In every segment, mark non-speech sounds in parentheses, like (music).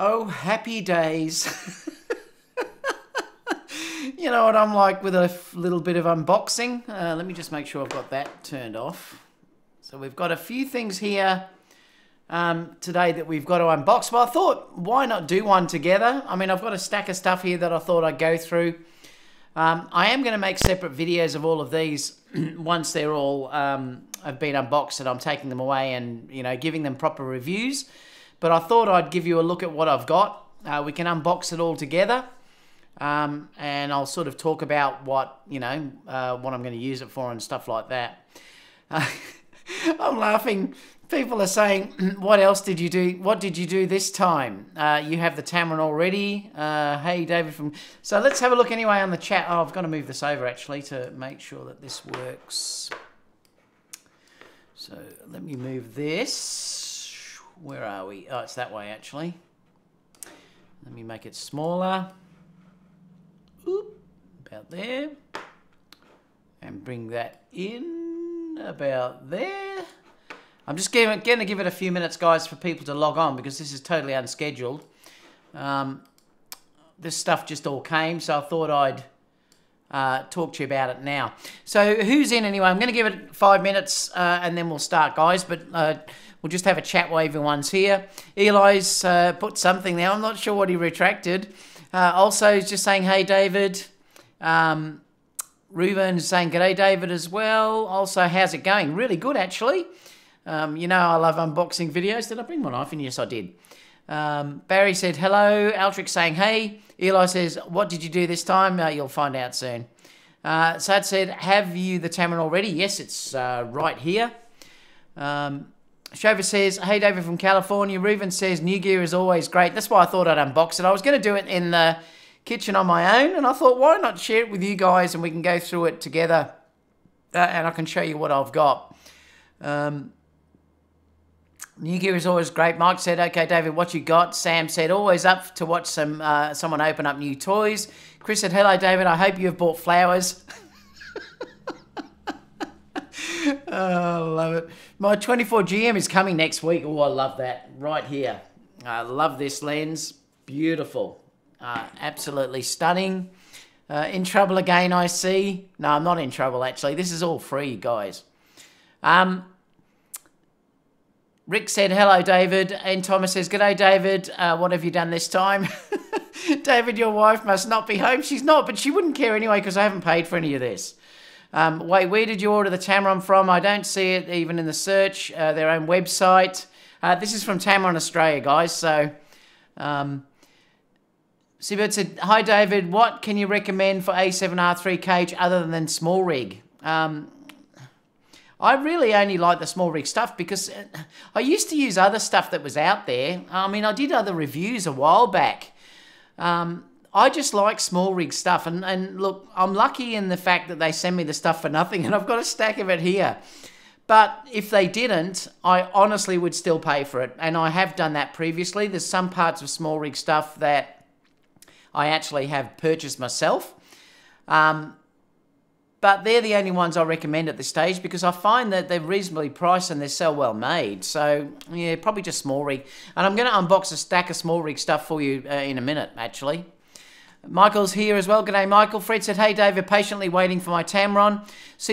Oh, happy days. (laughs) you know what I'm like with a little bit of unboxing? Uh, let me just make sure I've got that turned off. So we've got a few things here um, today that we've got to unbox. But I thought, why not do one together? I mean, I've got a stack of stuff here that I thought I'd go through. Um, I am going to make separate videos of all of these (clears throat) once they're all um, have been unboxed and I'm taking them away and you know giving them proper reviews. But I thought I'd give you a look at what I've got. Uh, we can unbox it all together. Um, and I'll sort of talk about what, you know, uh, what I'm going to use it for and stuff like that. Uh, (laughs) I'm laughing. People are saying, (clears throat) what else did you do? What did you do this time? Uh, you have the Tamron already. Uh, hey, David from... So let's have a look anyway on the chat. Oh, I've got to move this over actually to make sure that this works. So let me move this. Where are we? Oh, it's that way actually. Let me make it smaller. Oop, about there. And bring that in about there. I'm just going to give it a few minutes, guys, for people to log on because this is totally unscheduled. Um, this stuff just all came, so I thought I'd uh, talk to you about it now. So who's in anyway? I'm going to give it five minutes uh, and then we'll start, guys. But uh, We'll just have a chat while everyone's here. Eli's uh, put something there. I'm not sure what he retracted. Uh, also, just saying, hey, David. Um, Reuben is saying, g'day, David, as well. Also, how's it going? Really good, actually. Um, you know, I love unboxing videos. Did I bring my knife in? Yes, I did. Um, Barry said, hello. Altric saying, hey. Eli says, what did you do this time? Uh, you'll find out soon. Uh, Sad said, have you the Tamron already? Yes, it's uh, right here. Um, Shover says, Hey David from California. Reuven says, New gear is always great. That's why I thought I'd unbox it. I was going to do it in the kitchen on my own, and I thought, why not share it with you guys and we can go through it together uh, and I can show you what I've got. Um, New gear is always great. Mike said, "Okay, David, what you got?" Sam said, "Always up to watch some uh, someone open up new toys." Chris said, "Hello, David. I hope you have bought flowers." (laughs) oh, love it. My 24 GM is coming next week. Oh, I love that. Right here. I love this lens. Beautiful. Uh, absolutely stunning. Uh, in trouble again, I see. No, I'm not in trouble, actually. This is all free, guys. Um, Rick said, hello, David. And Thomas says, good day, David. Uh, what have you done this time? (laughs) David, your wife must not be home. She's not, but she wouldn't care anyway because I haven't paid for any of this. Um, wait, where did you order the Tamron from? I don't see it even in the search, uh, their own website. Uh, this is from Tamron Australia, guys. So, um, Seabird said, Hi, David. What can you recommend for A7R3 cage other than SmallRig? Um, I really only like the SmallRig stuff because uh, I used to use other stuff that was out there. I mean, I did other reviews a while back. Um, I just like SmallRig stuff. And, and look, I'm lucky in the fact that they send me the stuff for nothing (laughs) and I've got a stack of it here. But if they didn't, I honestly would still pay for it. And I have done that previously. There's some parts of SmallRig stuff that I actually have purchased myself. Um, but they're the only ones I recommend at this stage because I find that they're reasonably priced and they're so well made. So, yeah, probably just SmallRig. And I'm going to unbox a stack of SmallRig stuff for you uh, in a minute, actually. Michael's here as well. G'day, Michael. Fred said, Hey, David, patiently waiting for my Tamron.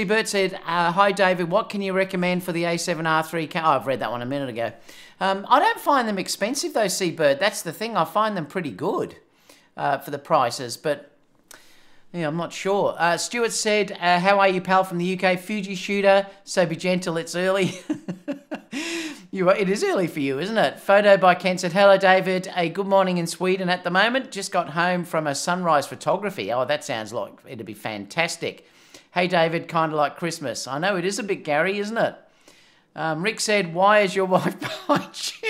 Bert said, uh, Hi, David, what can you recommend for the A7R3? Oh, I've read that one a minute ago. Um, I don't find them expensive, though, Bert. That's the thing. I find them pretty good uh, for the prices, but yeah, I'm not sure. Uh, Stuart said, uh, How are you, pal, from the UK? Fuji shooter, so be gentle, it's early. (laughs) You are, it is early for you, isn't it? Photo by Ken said, Hello, David. A good morning in Sweden at the moment. Just got home from a sunrise photography. Oh, that sounds like it'd be fantastic. Hey, David, kind of like Christmas. I know it is a bit Gary, isn't it? Um, Rick said, Why is your (laughs) wife behind you?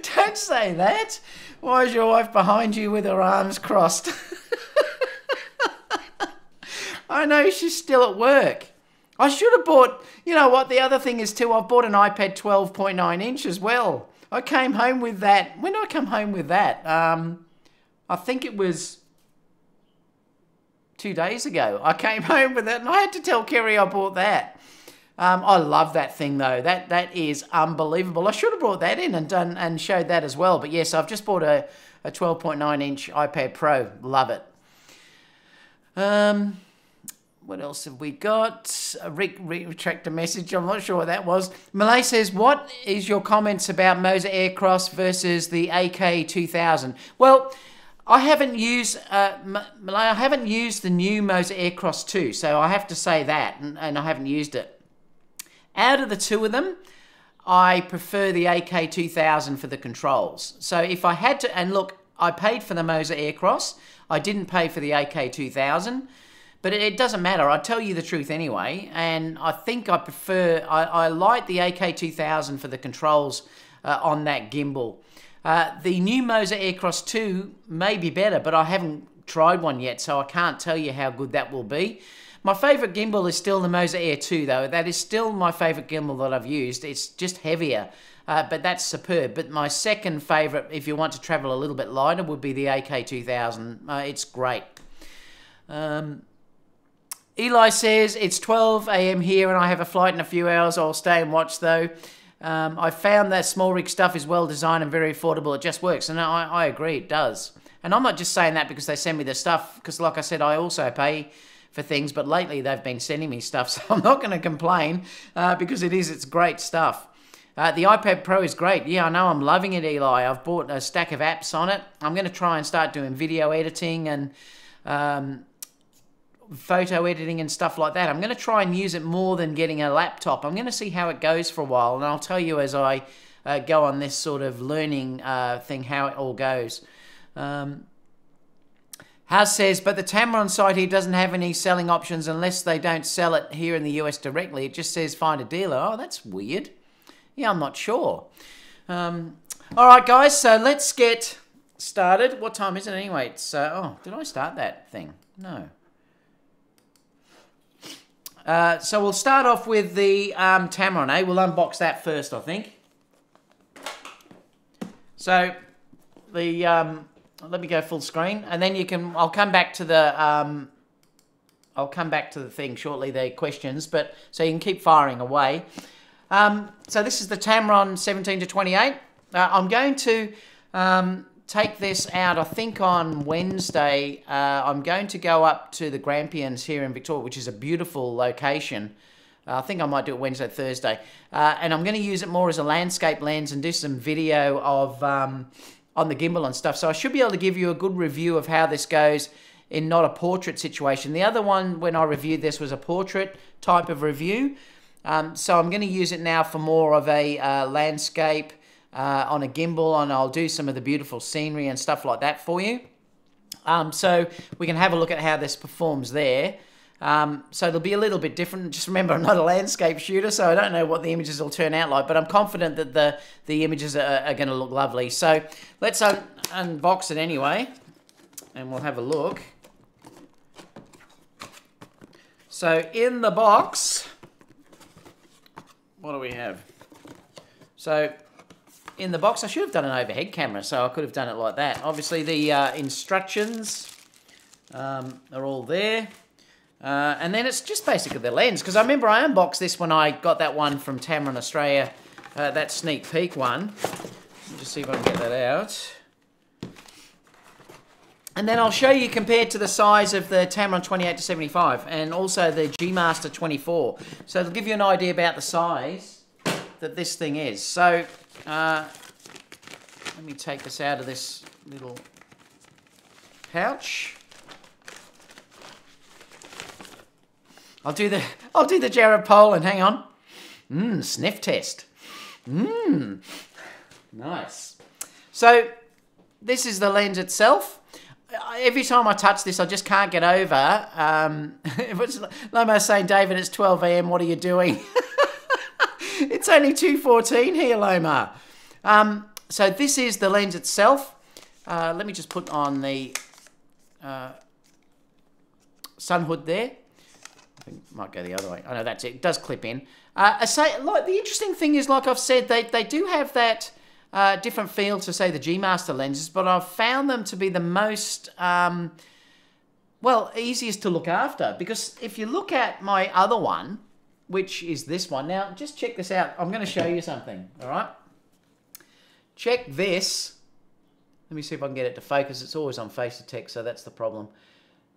(laughs) Don't say that. Why is your wife behind you with her arms crossed? (laughs) I know she's still at work. I should have bought, you know what, the other thing is too, I've bought an iPad 12.9 inch as well. I came home with that. When did I come home with that? Um, I think it was two days ago. I came (laughs) home with that and I had to tell Kerry I bought that. Um, I love that thing though. That that is unbelievable. I should have brought that in and done and showed that as well. But yes, I've just bought a, a 12.9 inch iPad Pro. Love it. Um, what else have we got? Rick re- re- retract a message. I'm not sure what that was. Malay says, "What is your comments about Moza AirCross versus the AK2000?" Well, I haven't used uh, Malay. I haven't used the new Moza AirCross 2, so I have to say that, and, and I haven't used it. Out of the two of them, I prefer the AK2000 for the controls. So if I had to, and look, I paid for the Moza AirCross. I didn't pay for the AK2000, but it, doesn't matter. I tell you the truth anyway, and I think I prefer. I, I like the AK2000 for the controls uh, on that gimbal. Uh, the new Moza AirCross 2 may be better, but I haven't tried one yet, so I can't tell you how good that will be. My favourite gimbal is still the Moza Air 2 though. That is still my favourite gimbal that I've used. It's just heavier, uh, but that's superb. But my second favourite, if you want to travel a little bit lighter, would be the AK2000. Uh, it's great. Um, Eli says, it's 12 a.m. here and I have a flight in a few hours. I'll stay and watch though. Um, I found that SmallRig stuff is well designed and very affordable. It just works. And I, I agree, it does. And I'm not just saying that because they send me the stuff, because like I said, I also pay for things, but lately they've been sending me stuff, (laughs) so I'm not going to complain uh, because it is, it's great stuff. Uh, the iPad Pro is great. Yeah, I know, I'm loving it, Eli. I've bought a stack of apps on it. I'm going to try and start doing video editing and um, photo editing and stuff like that. I'm going to try and use it more than getting a laptop. I'm going to see how it goes for a while, and I'll tell you as I uh, go on this sort of learning uh, thing how it all goes. Um, House says, but the Tamron site here doesn't have any selling options unless they don't sell it here in the US directly. It just says find a dealer. Oh, that's weird. Yeah, I'm not sure. Um, all right, guys, so let's get started. What time is it anyway? It's, uh, oh, did I start that thing? No. Uh, so we'll start off with the um, Tamron, eh? We'll unbox that first, I think. So the um, let me go full screen, and then you can. I'll come back to the. Um, I'll come back to the thing shortly. The questions, but so you can keep firing away. Um, so this is the Tamron 17 to 28. Uh, I'm going to um, take this out. I think on Wednesday. Uh, I'm going to go up to the Grampians here in Victoria, which is a beautiful location. Uh, I think I might do it Wednesday, Thursday, uh, and I'm going to use it more as a landscape lens and do some video of. Um, on the gimbal and stuff. So I should be able to give you a good review of how this goes in not a portrait situation. The other one, when I reviewed this, was a portrait type of review. Um, so I'm going to use it now for more of a uh, landscape uh, on a gimbal, and I'll do some of the beautiful scenery and stuff like that for you. Um, so we can have a look at how this performs there. Um, so it'll be a little bit different. Just remember, I'm not a landscape shooter, so I don't know what the images will turn out like, but I'm confident that the, the images are, are going to look lovely. So let's un unbox it anyway, and we'll have a look. So in the box, what do we have? So in the box, I should have done an overhead camera, so I could have done it like that. Obviously, the uh, instructions um, are all there. Uh, and then it's just basically the lens, because I remember I unboxed this when I got that one from Tamron Australia, uh, that sneak peek one. Just see if I can get that out. And then I'll show you compared to the size of the Tamron 28 to 75 and also the G Master 24. So it'll give you an idea about the size that this thing is. So uh, let me take this out of this little pouch. I'll do the I'll do the Jared Polin. Hang on. Mmm, sniff test. Mmm. Nice. So this is the lens itself. Every time I touch this, I just can't get over. Um, (laughs) Lomo saying, David, it's 12 a.m. What are you doing? (laughs) (laughs) it's only 2.14 here, Loma. Um, so this is the lens itself. Uh, let me just put on the uh, sun hood there. I think might go the other way. I oh, know that's it. It does clip in. Uh, say, like the interesting thing is, like I've said, they they do have that uh, different feel to say the G Master lenses, but I've found them to be the most um, well easiest to look after because if you look at my other one, which is this one. Now, just check this out. I'm going to show you something, all right? Check this. Let me see if I can get it to focus. It's always on face detect, so that's the problem.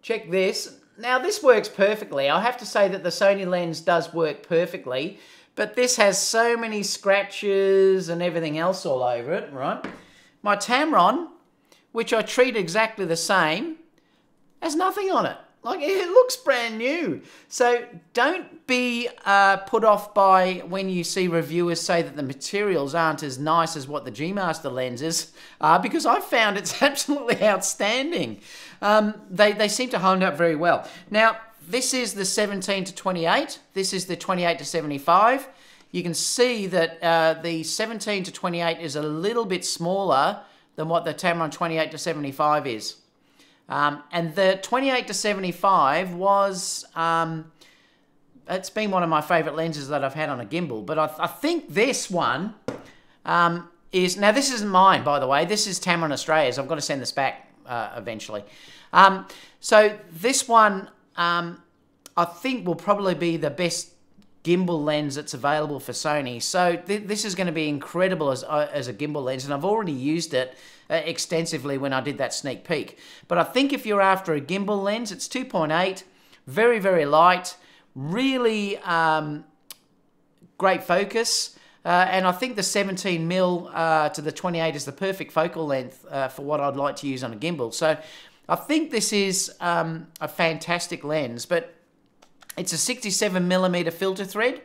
Check this. Now, this works perfectly. I have to say that the Sony lens does work perfectly, but this has so many scratches and everything else all over it, right? My Tamron, which I treat exactly the same, has nothing on it. Like it looks brand new. So don't be uh, put off by when you see reviewers say that the materials aren't as nice as what the G Master lens is, uh, because I found it's (laughs) absolutely outstanding. Um, they, they seem to hold up very well. Now, this is the 17 to 28. This is the 28 to 75. You can see that uh, the 17 to 28 is a little bit smaller than what the Tamron 28 to 75 is. Um, and the 28 to 75 was, um, it's been one of my favorite lenses that I've had on a gimbal. But I, I think this one um, is, now this isn't mine, by the way. This is Tamron Australia's. I've got to send this back uh, eventually. Um, so this one, um, I think will probably be the best gimbal lens that's available for Sony. So th this is going to be incredible as, uh, as a gimbal lens, and I've already used it uh, extensively when I did that sneak peek. But I think if you're after a gimbal lens, it's 2.8, very, very light, really um, great focus. Uh, and I think the 17 mil uh, to the 28 is the perfect focal length uh, for what I'd like to use on a gimbal. So I think this is um, a fantastic lens, but it's a 67 millimeter filter thread,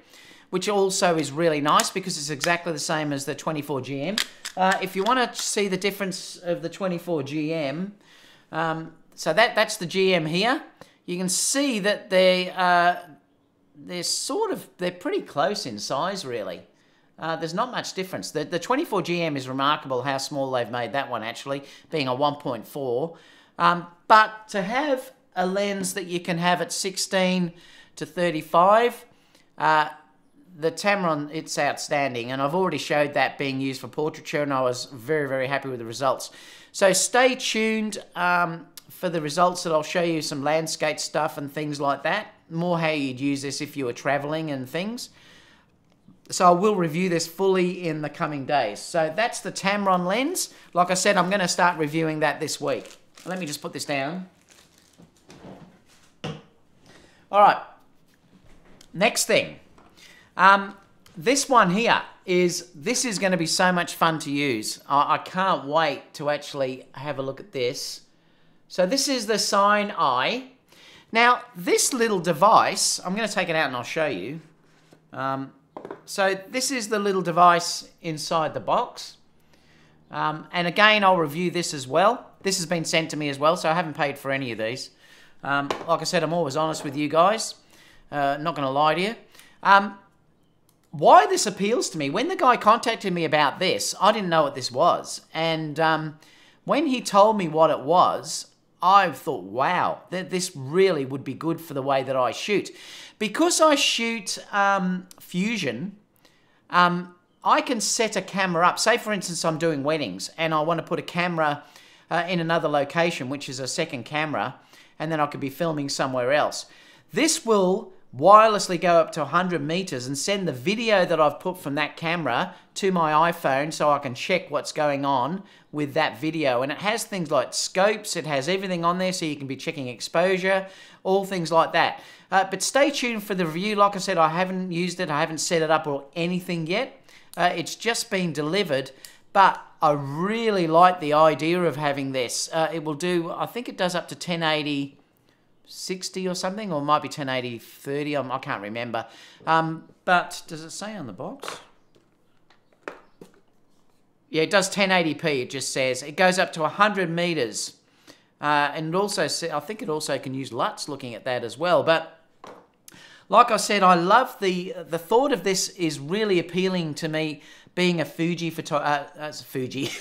which also is really nice because it's exactly the same as the 24 GM. Uh, if you want to see the difference of the 24 GM, um, so that that's the GM here. You can see that they uh, they're sort of they're pretty close in size really. Uh, there's not much difference. The, the 24 GM is remarkable how small they've made that one actually, being a 1.4. Um, but to have a lens that you can have at 16 to 35, uh, the Tamron, it's outstanding, and I've already showed that being used for portraiture, and I was very, very happy with the results. So stay tuned um, for the results that I'll show you some landscape stuff and things like that. More how you'd use this if you were traveling and things. So I will review this fully in the coming days. So that's the Tamron lens. Like I said, I'm going to start reviewing that this week. Let me just put this down. All right. Next thing. Um, this one here is, this is going to be so much fun to use. I, I can't wait to actually have a look at this. So this is the CineEye. Now, this little device, I'm going to take it out and I'll show you. Um, so this is the little device inside the box. Um, and again, I'll review this as well. This has been sent to me as well, so I haven't paid for any of these. Um, like I said, I'm always honest with you guys. Uh, not going to lie to you. Um, why this appeals to me, when the guy contacted me about this, I didn't know what this was. And um, when he told me what it was, I thought, wow, th this really would be good for the way that I shoot. Because I shoot um, Fusion, um, I can set a camera up. Say, for instance, I'm doing weddings and I want to put a camera uh, in another location, which is a second camera, and then I could be filming somewhere else. This will wirelessly go up to 100 meters and send the video that I've put from that camera to my iPhone so I can check what's going on with that video. And it has things like scopes, it has everything on there so you can be checking exposure, all things like that. Uh, but stay tuned for the review. Like I said, I haven't used it, I haven't set it up or anything yet. Uh, it's just been delivered, but I really like the idea of having this. Uh, it will do, I think it does up to 1080 60 or something, or might be 1080 30. I'm, I can't remember. Um, but does it say on the box? Yeah, it does 1080p. It just says it goes up to 100 meters, uh, and also I think it also can use LUTs. Looking at that as well, but like I said, I love the the thought of this is really appealing to me. Being a Fuji photo, uh, uh, Fuji. (laughs)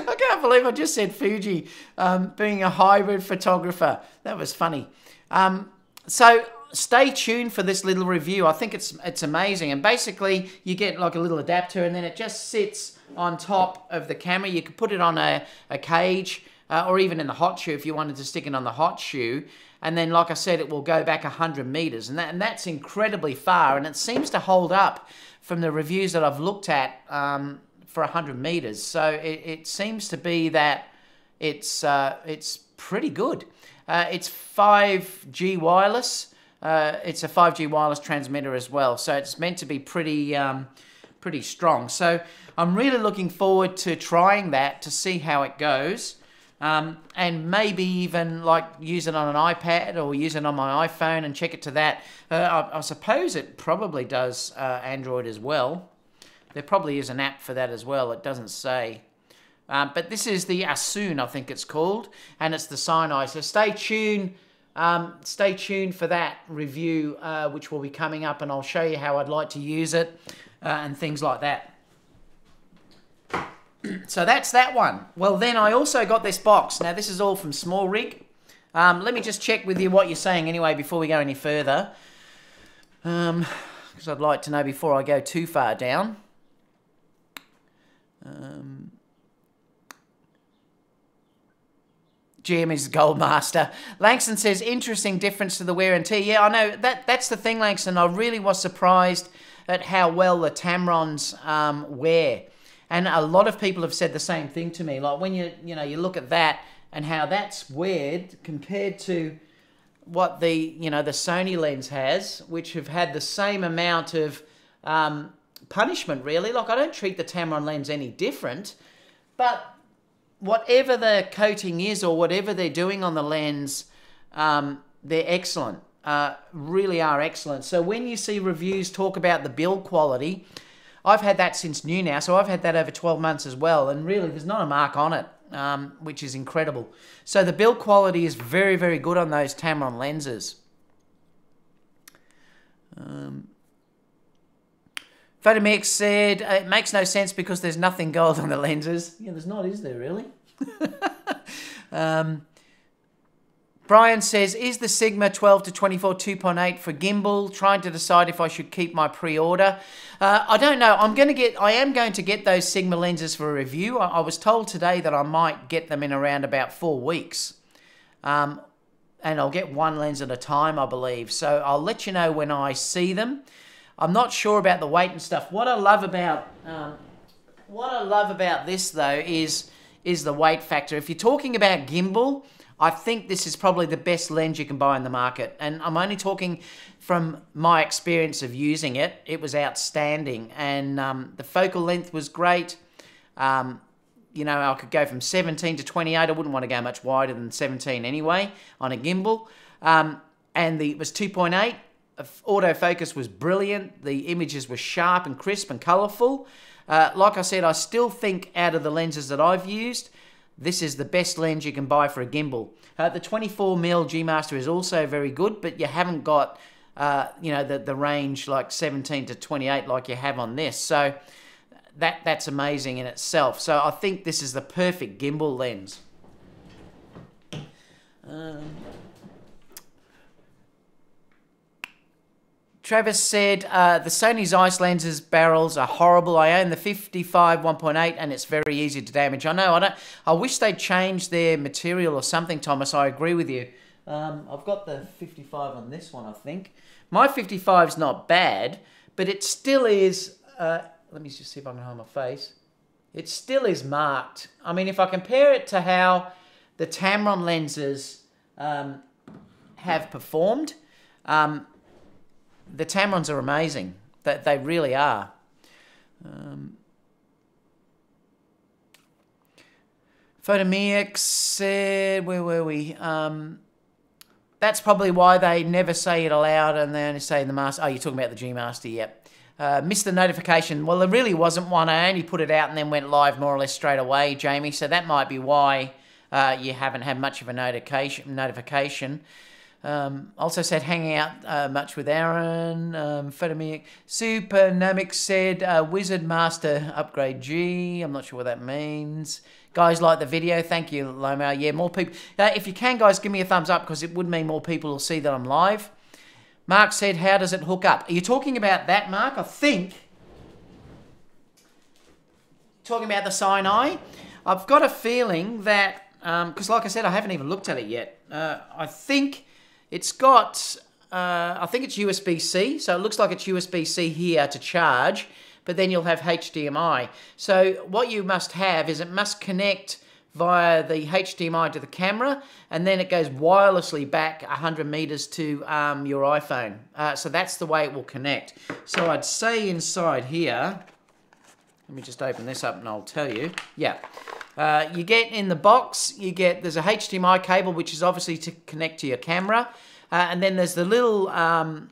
(laughs) can't believe I just said Fuji um, being a hybrid photographer. That was funny. Um, so stay tuned for this little review. I think it's it's amazing. And basically, you get like a little adapter, and then it just sits on top of the camera. You can put it on a, a cage uh, or even in the hot shoe if you wanted to stick it on the hot shoe. And then, like I said, it will go back 100 meters, and, that, and that's incredibly far. And it seems to hold up from the reviews that I've looked at um, for 100 meters. So it, it, seems to be that it's uh, it's pretty good. Uh, it's 5G wireless. Uh, it's a 5G wireless transmitter as well, so it's meant to be pretty um, pretty strong. So I'm really looking forward to trying that to see how it goes. Um, and maybe even like use it on an iPad or use it on my iPhone and check it to that. Uh, I, I, suppose it probably does uh, Android as well. There probably is an app for that as well. It doesn't say. Um, but this is the Accsoon, I think it's called, and it's the CineEye. So stay tuned. Um, stay tuned for that review, uh, which will be coming up, and I'll show you how I'd like to use it uh, and things like that. (clears throat) so that's that one. Well, then I also got this box. Now, this is all from SmallRig. Um, let me just check with you what you're saying anyway before we go any further. Because um, I'd like to know before I go too far down. Um, GM is Goldmaster. Langston says, interesting difference to the wear and tear. Yeah, I know. that That's the thing, Langston. I really was surprised at how well the Tamrons um, wear. And a lot of people have said the same thing to me. Like when you, you know, you look at that and how that's weird compared to what the, you know, the Sony lens has, which have had the same amount of um, punishment, really. Like, I don't treat the Tamron lens any different, but whatever the coating is or whatever they're doing on the lens, um, they're excellent. Uh, really are excellent. So when you see reviews talk about the build quality, I've had that since new now, so I've had that over 12 months as well, and really there's not a mark on it, um, which is incredible. So the build quality is very, very good on those Tamron lenses. Um, Photomix said, uh, it makes no sense because there's nothing gold on the lenses. Yeah, there's not, is there, really? (laughs) um, Brian says, is the Sigma 12 to 24 2.8 for gimbal? Trying to decide if I should keep my pre-order. Uh, I don't know. I'm going to get. I am going to get those Sigma lenses for a review. I, I was told today that I might get them in around about four weeks, um, and I'll get one lens at a time, I believe. So I'll let you know when I see them. I'm not sure about the weight and stuff. What I love about um, what I love about this though is is the weight factor. If you're talking about gimbal, I think this is probably the best lens you can buy in the market. And I'm only talking from my experience of using it. It was outstanding, and um, the focal length was great. Um, you know, I could go from 17 to 28. I wouldn't want to go much wider than 17 anyway on a gimbal. Um, and the, it was 2.8 autofocus was brilliant. The images were sharp and crisp and colourful. Uh, like I said, I still think out of the lenses that I've used, this is the best lens you can buy for a gimbal. Uh, the 24mm G Master is also very good, but you haven't got uh, you know the the range like 17 to 28 like you have on this. So that that's amazing in itself. So I think this is the perfect gimbal lens. Um, Travis said, uh, the Sony Zeiss lenses barrels are horrible. I own the 55 1.8 and it's very easy to damage. I know, I don't, I wish they'd change their material or something, Thomas. I agree with you. Um, I've got the 55 on this one, I think. My 55 is not bad, but it still is, uh, let me just see if I can hold my face. It still is marked. I mean, if I compare it to how the Tamron lenses um, have performed, um, the Tamrons are amazing. They, they really are. Um, said, where were we? Um, that's probably why they never say it aloud and they only say the master. Oh, you're talking about the G Master, yep. Uh, missed the notification. Well, there really wasn't one. I only put it out and then went live more or less straight away, Jamie. So that might be why uh, you haven't had much of a notification. Notification. Um, also said hanging out uh, much with Aaron. Um, Supernamic said uh, Wizard Master Upgrade G. I'm not sure what that means. Guys, like the video. Thank you, Loma. Yeah, more people. Uh, if you can, guys, give me a thumbs up because it would mean more people will see that I'm live. Mark said, how does it hook up? Are you talking about that, Mark? I think. Talking about the CineEye. I've got a feeling that because, um, like I said, I haven't even looked at it yet. Uh, I think it's got, uh, I think it's USB C, so it looks like it's USB C here to charge, but then you'll have HDMI. So what you must have is it must connect via the HDMI to the camera, and then it goes wirelessly back 100 meters to um, your iPhone. Uh, so that's the way it will connect. So I'd say inside here, let me just open this up and I'll tell you. Yeah. Uh, you get in the box, you get, there's a HDMI cable, which is obviously to connect to your camera. Uh, and then there's the little um,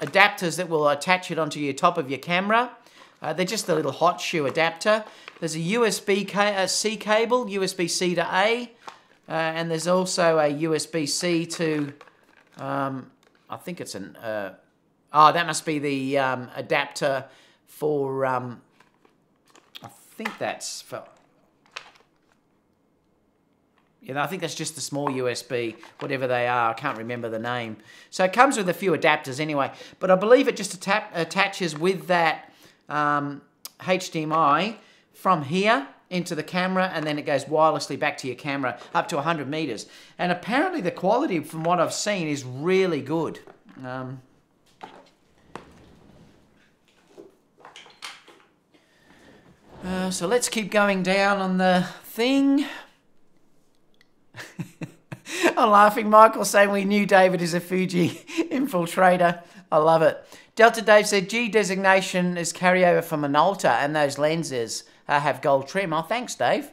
adapters that will attach it onto your top of your camera. Uh, they're just a little hot shoe adapter. There's a USB-C cable, USB-C to A, uh, and there's also a USB-C to, um, I think it's an, uh, oh, that must be the um, adapter for, um, think that's for, I think that's just the small USB, whatever they are. I can't remember the name. So it comes with a few adapters anyway, but I believe it just attaches with that um, HDMI from here into the camera and then it goes wirelessly back to your camera up to 100 meters. And apparently the quality from what I've seen is really good. Um, uh, so let's keep going down on the thing. (laughs) I'm laughing. Michael saying we knew David is a Fuji (laughs) infiltrator. I love it. Delta Dave said G designation is carryover from Minolta and those lenses uh, have gold trim. Oh, thanks, Dave.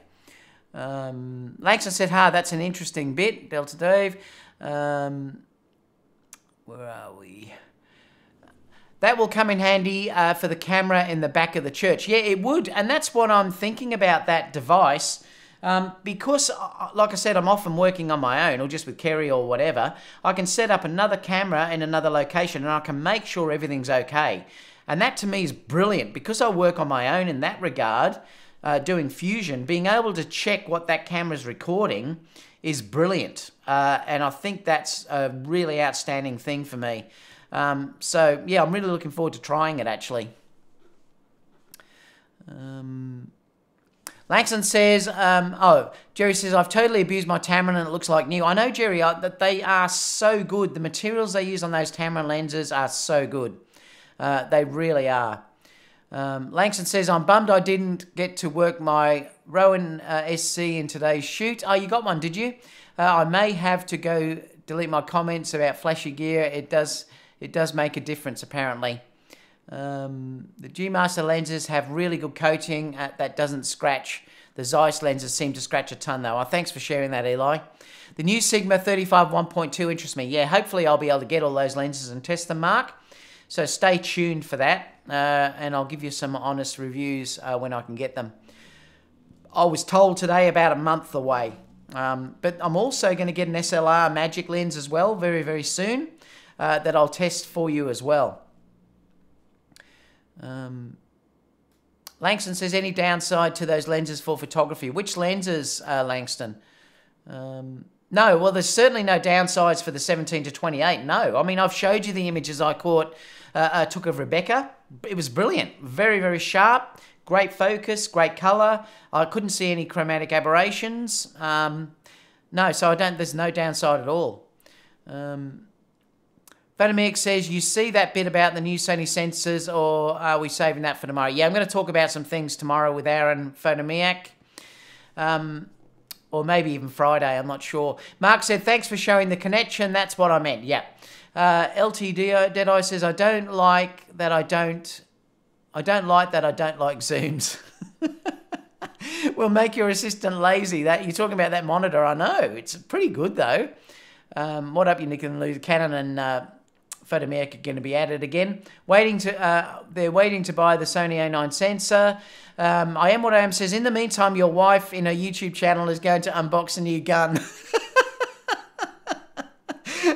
Um, Langston said, "Ha, that's an interesting bit." Delta Dave. Um, where are we? That will come in handy uh, for the camera in the back of the church. Yeah, it would, and that's what I'm thinking about that device. Um, because, uh, like I said, I'm often working on my own or just with Kerry or whatever, I can set up another camera in another location and I can make sure everything's okay. And that to me is brilliant because I work on my own in that regard, uh, doing fusion, being able to check what that camera's recording is brilliant. Uh, and I think that's a really outstanding thing for me. Um, so, yeah, I'm really looking forward to trying it actually. Um, Langston says, um, oh, Jerry says, I've totally abused my Tamron and it looks like new. I know, Jerry, uh, that they are so good. The materials they use on those Tamron lenses are so good. Uh, they really are. Um, Langston says, I'm bummed I didn't get to work my Ronin uh, SC in today's shoot. Oh, you got one, did you? Uh, I may have to go delete my comments about flashy gear. It does, it does make a difference, apparently. Um, the G-Master lenses have really good coating uh, that doesn't scratch. The Zeiss lenses seem to scratch a ton, though. Thanks for sharing that, Eli. The new Sigma 35 1.2 interests me. Yeah, hopefully I'll be able to get all those lenses and test them, Mark. So stay tuned for that, uh, and I'll give you some honest reviews uh, when I can get them. I was told today about a month away, um, but I'm also going to get an SLR Magic lens as well very, very soon uh, that I'll test for you as well. Um, Langston says, any downside to those lenses for photography? Which lenses, uh, Langston? Um, no, well, there's certainly no downsides for the 17 to 28. No, I mean, I've showed you the images I caught uh, uh, took of Rebecca. It was brilliant, very, very sharp, great focus, great color. I couldn't see any chromatic aberrations. Um, no, so I don't. There's no downside at all. Um, says, you see that bit about the new Sony sensors, or are we saving that for tomorrow? Yeah, I'm going to talk about some things tomorrow with Aaron Photomiak. Um, or maybe even Friday, I'm not sure. Mark said, thanks for showing the connection. That's what I meant. Yeah. Uh, LTD Deadeye says, I don't like that I don't, I don't like that I don't like Zooms. (laughs) will make your assistant lazy. That You're talking about that monitor, I know. It's pretty good though. Um, what up, you Nick and Lou? Canon and uh, Photomic are going to be added again. Waiting to, uh, they're waiting to buy the Sony A9 sensor. Um, I am what I am says. In the meantime, your wife in her YouTube channel is going to unbox a new gun. (laughs)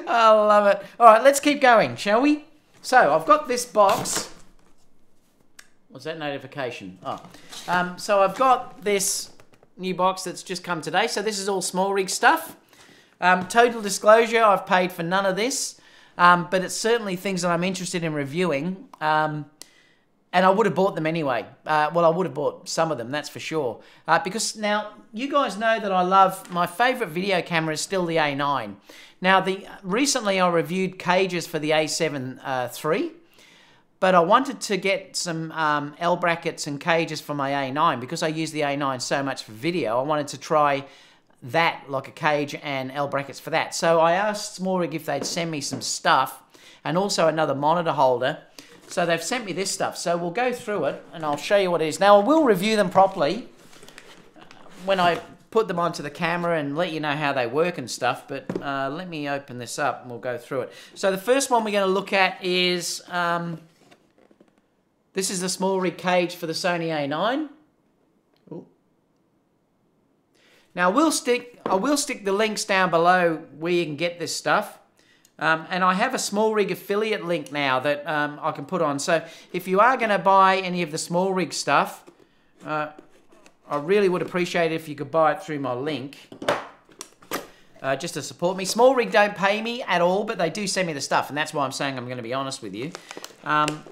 I love it. All right, let's keep going, shall we? So I've got this box. What's that notification? Oh, um, so I've got this new box that's just come today. So this is all SmallRig stuff. Um, total disclosure, I've paid for none of this, um, but it's certainly things that I'm interested in reviewing. Um, and I would have bought them anyway. Uh, well, I would have bought some of them, that's for sure. Uh, because now, you guys know that I love, my favourite video camera is still the A9. Now, the recently I reviewed cages for the A7 uh, III, but I wanted to get some um, L brackets and cages for my A9 because I use the A9 so much for video. I wanted to try that, like a cage and L brackets for that. So I asked SmallRig if they'd send me some stuff and also another monitor holder so they've sent me this stuff. So we'll go through it and I'll show you what it is. Now I will review them properly when I put them onto the camera and let you know how they work and stuff. But uh, let me open this up and we'll go through it. So the first one we're going to look at is... Um, this is the SmallRig cage for the Sony A9. Ooh. Now we'll stick I will stick the links down below where you can get this stuff. Um, and I have a SmallRig affiliate link now that um, I can put on. So if you are going to buy any of the SmallRig stuff, uh, I really would appreciate it if you could buy it through my link. Uh, just to support me. SmallRig don't pay me at all, but they do send me the stuff, and that's why I'm saying I'm going to be honest with you. Um,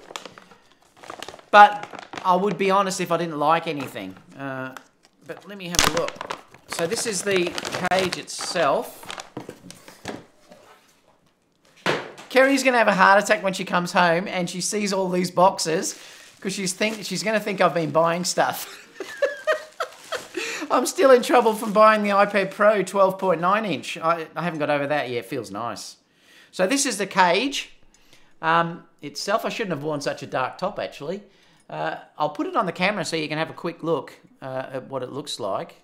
but I would be honest if I didn't like anything. Uh, but let me have a look. So this is the cage itself. Kerry's going to have a heart attack when she comes home and she sees all these boxes because she's think she's going to think I've been buying stuff. (laughs) I'm still in trouble from buying the iPad Pro 12.9 inch. I, I, haven't got over that yet. It feels nice. So this is the cage um, itself. I shouldn't have worn such a dark top actually. Uh, I'll put it on the camera so you can have a quick look uh, at what it looks like.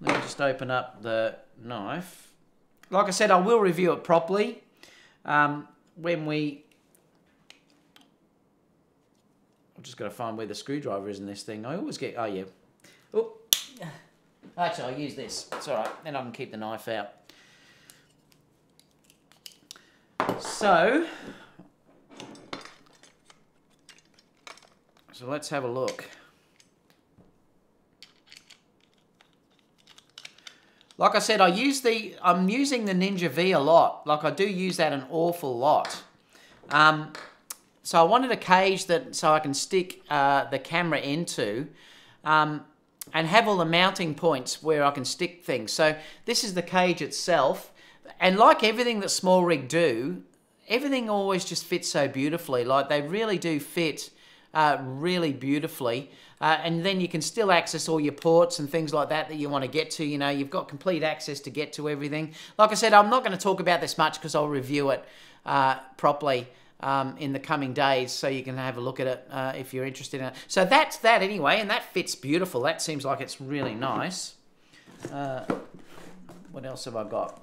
Let me just open up the knife. Like I said, I will review it properly um, when we... I'm just going to find where the screwdriver is in this thing. I always get... Oh, yeah. Oh. Actually, I'll use this. It's all right. Then I can keep the knife out. So... So let's have a look. Like I said, I use the, I'm using the Ninja V a lot. Like I do use that an awful lot. Um, so I wanted a cage that, so I can stick uh, the camera into um, and have all the mounting points where I can stick things. So this is the cage itself. And like everything that SmallRig do, everything always just fits so beautifully. Like they really do fit uh, really beautifully. Uh, and then you can still access all your ports and things like that that you want to get to. You know, you've got complete access to get to everything. Like I said, I'm not going to talk about this much because I'll review it uh, properly um, in the coming days so you can have a look at it uh, if you're interested in it. So that's that anyway, and that fits beautiful. That seems like it's really nice. Uh, what else have I got?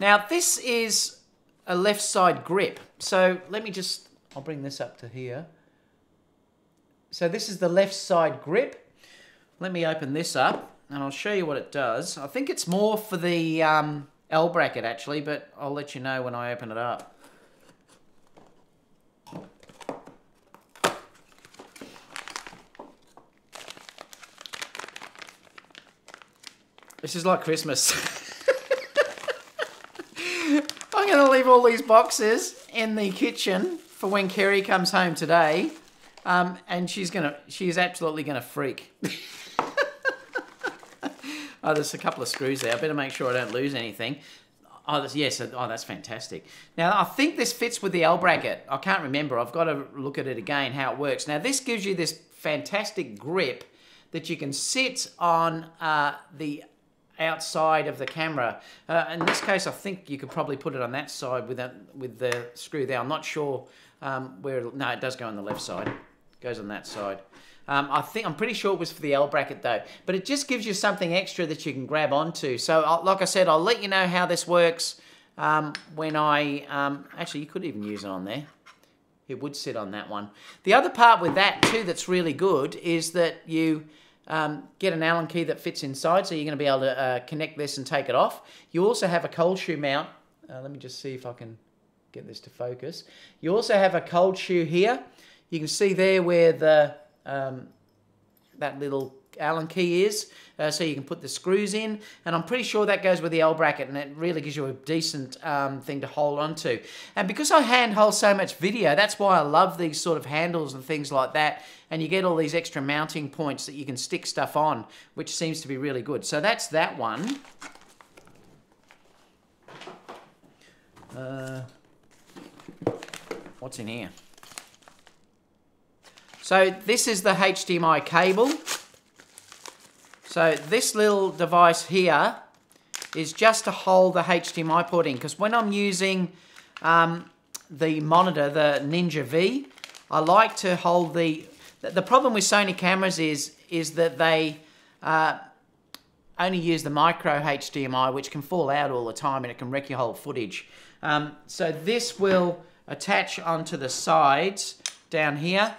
Now, this is a left side grip. So let me just, I'll bring this up to here. So this is the left side grip. Let me open this up and I'll show you what it does. I think it's more for the um, L bracket actually, but I'll let you know when I open it up. This is like Christmas. (laughs) I'm going to leave all these boxes in the kitchen for when Kerry comes home today. Um, and she's to, she's absolutely to freak. (laughs) oh, there's a couple of screws there. I better make sure I don't lose anything. Oh, that's, yes. Oh, that's fantastic. Now, I think this fits with the L bracket. I can't remember. I've got to look at it again, how it works. Now, this gives you this fantastic grip that you can sit on uh, the outside of the camera. Uh, in this case, I think you could probably put it on that side with, that, with the screw there. I'm not sure um, where, no, it does go on the left side. It goes on that side. Um, I think, I'm pretty sure it was for the L bracket though, but it just gives you something extra that you can grab onto. So I'll, like I said, I'll let you know how this works um, when I, um, actually you could even use it on there. It would sit on that one. The other part with that too that's really good is that you, um, get an Allen key that fits inside, so you're going to be able to uh, connect this and take it off. You also have a cold shoe mount. Uh, let me just see if I can get this to focus. You also have a cold shoe here. You can see there where the um, that little Allen key is. Uh, so you can put the screws in, and I'm pretty sure that goes with the L bracket, and it really gives you a decent um, thing to hold on to. And because I hand hold so much video, that's why I love these sort of handles and things like that, and you get all these extra mounting points that you can stick stuff on, which seems to be really good. So that's that one. Uh, what's in here? So this is the HDMI cable. So this little device here is just to hold the HDMI port in because when I'm using um, the monitor, the Ninja V, I like to hold the... The problem with Sony cameras is, is that they uh, only use the micro HDMI, which can fall out all the time and it can wreck your whole footage. Um, so this will attach onto the sides down here.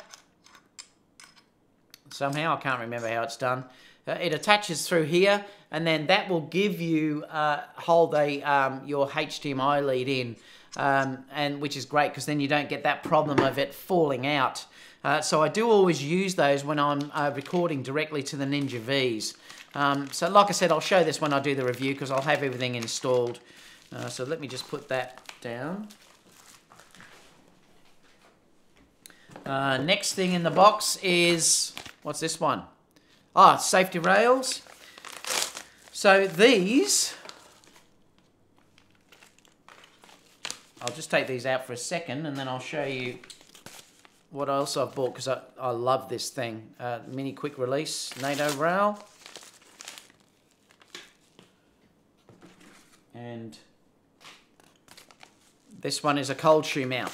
Somehow, I can't remember how it's done. Uh, it attaches through here and then that will give you uh, hold a um, your HDMI lead in um, and which is great because then you don't get that problem of it falling out. Uh, so I do always use those when I'm uh, recording directly to the Ninja V's. Um, so like I said I'll show this when I do the review because I'll have everything installed. Uh, so let me just put that down. Uh, next thing in the box is what's this one Ah, safety rails. So these, I'll just take these out for a second and then I'll show you what else I've bought because I, I love this thing. Uh, mini quick release NATO rail. And this one is a cold shoe mount.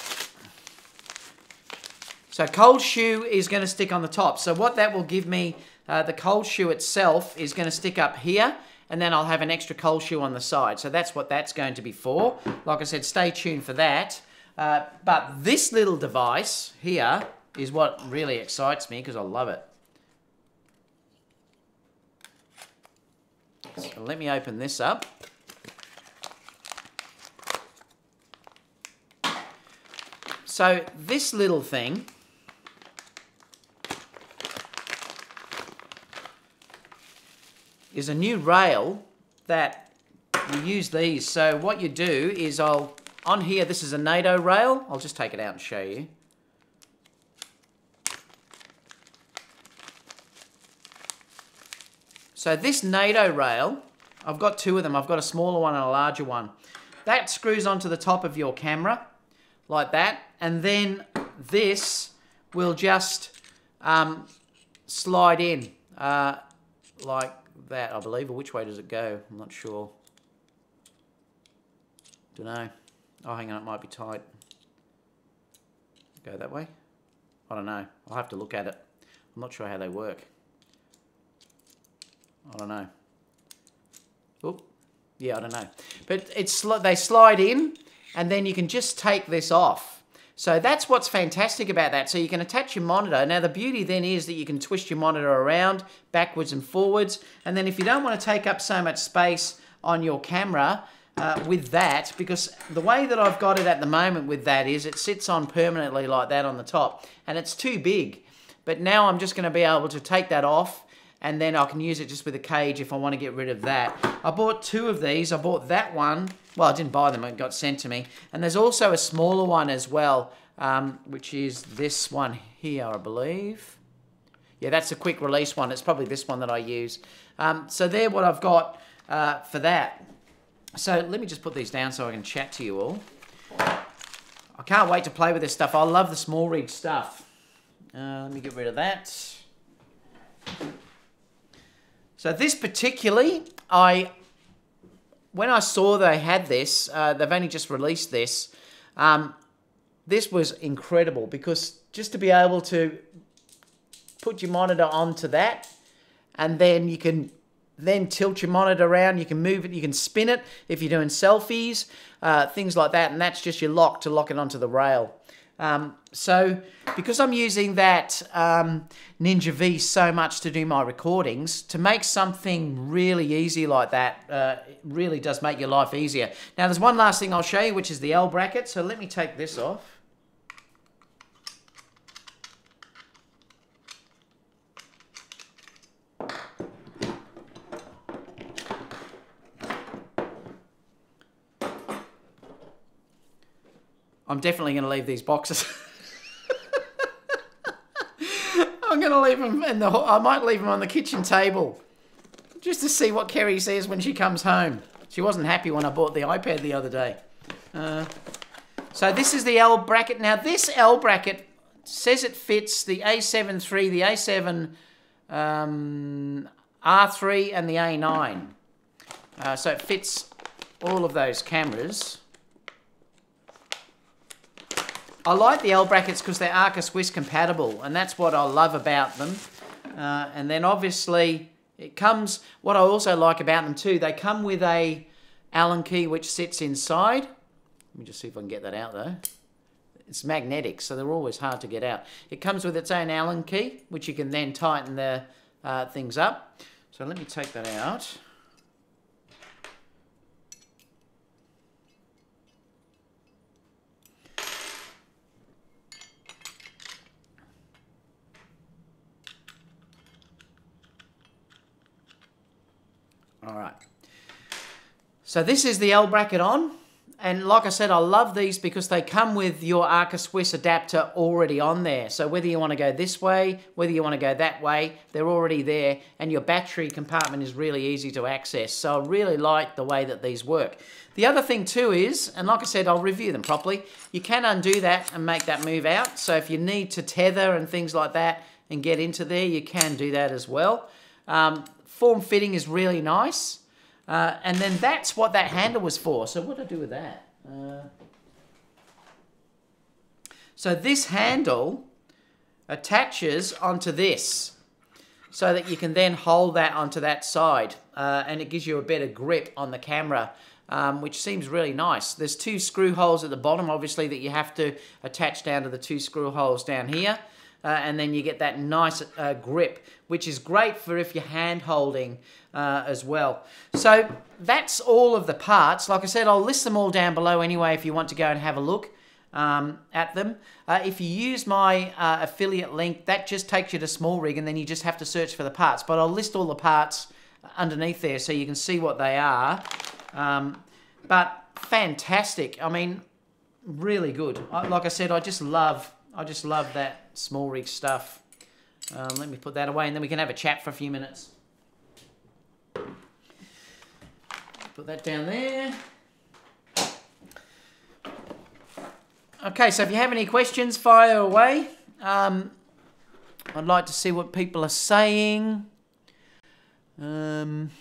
So cold shoe is going to stick on the top. So what that will give me uh, the cold shoe itself is going to stick up here and then I'll have an extra cold shoe on the side. So that's what that's going to be for. Like I said, stay tuned for that. Uh, but this little device here is what really excites me because I love it. So let me open this up. So this little thing is a new rail that you use these. So what you do is I'll, on here, this is a NATO rail. I'll just take it out and show you. So this NATO rail, I've got two of them. I've got a smaller one and a larger one. That screws onto the top of your camera, like that. And then this will just um, slide in, uh, like that, I believe, or which way does it go? I'm not sure. Don't know. Oh, hang on, it might be tight. Go that way? I don't know. I'll have to look at it. I'm not sure how they work. I don't know. Oop. Yeah, I don't know. But it's they slide in, and then you can just take this off. So that's what's fantastic about that. So you can attach your monitor. Now the beauty then is that you can twist your monitor around backwards and forwards. And then if you don't want to take up so much space on your camera uh, with that, because the way that I've got it at the moment with that is it sits on permanently like that on the top and it's too big. But now I'm just going to be able to take that off and then I can use it just with a cage if I want to get rid of that. I bought two of these. I bought that one. Well, I didn't buy them. It got sent to me. And there's also a smaller one as well, um, which is this one here, I believe. Yeah, that's a quick release one. It's probably this one that I use. Um, so they're what I've got uh, for that. So let me just put these down so I can chat to you all. I can't wait to play with this stuff. I love the SmallRig stuff. Uh, let me get rid of that. So this particularly, I when I saw they had this, uh, they've only just released this. Um, this was incredible because just to be able to put your monitor onto that, and then you can then tilt your monitor around. You can move it. You can spin it if you're doing selfies, uh, things like that. And that's just your lock to lock it onto the rail. Um, so because I'm using that um, Ninja V so much to do my recordings, to make something really easy like that uh, really does make your life easier. Now there's one last thing I'll show you, which is the L bracket. So let me take this off. I'm definitely going to leave these boxes. (laughs) I'm going to leave them in the. I might leave them on the kitchen table, just to see what Kerry says when she comes home. She wasn't happy when I bought the iPad the other day. Uh, so this is the L bracket. Now this L bracket says it fits the A7 III, the A7 um, R3, and the A9. Uh, so it fits all of those cameras. I like the L brackets because they're Arca Swiss compatible, and that's what I love about them. Uh, and then obviously it comes, what I also like about them too, they come with a Allen key which sits inside. Let me just see if I can get that out though. It's magnetic, so they're always hard to get out. It comes with its own Allen key, which you can then tighten the uh, things up. So let me take that out. All right. So this is the L bracket on. And like I said, I love these because they come with your Arca Swiss adapter already on there. So whether you want to go this way, whether you want to go that way, they're already there. And your battery compartment is really easy to access. So I really like the way that these work. The other thing too is, and like I said, I'll review them properly. You can undo that and make that move out. So if you need to tether and things like that and get into there, you can do that as well. Um, form fitting is really nice. Uh, and then that's what that handle was for. So what do I do with that? Uh, so this handle attaches onto this so that you can then hold that onto that side uh, and it gives you a better grip on the camera um, which seems really nice. There's two screw holes at the bottom obviously that you have to attach down to the two screw holes down here uh, and then you get that nice uh, grip, which is great for if you're hand holding uh, as well. So that's all of the parts. Like I said, I'll list them all down below anyway if you want to go and have a look um, at them. Uh, if you use my uh, affiliate link, that just takes you to SmallRig and then you just have to search for the parts. But I'll list all the parts underneath there so you can see what they are. Um, but fantastic. I mean, really good. I, like I said, I just love I just love that SmallRig stuff. Um, let me put that away and then we can have a chat for a few minutes. Put that down there. Okay, so if you have any questions, fire away. Um, I'd like to see what people are saying. Um,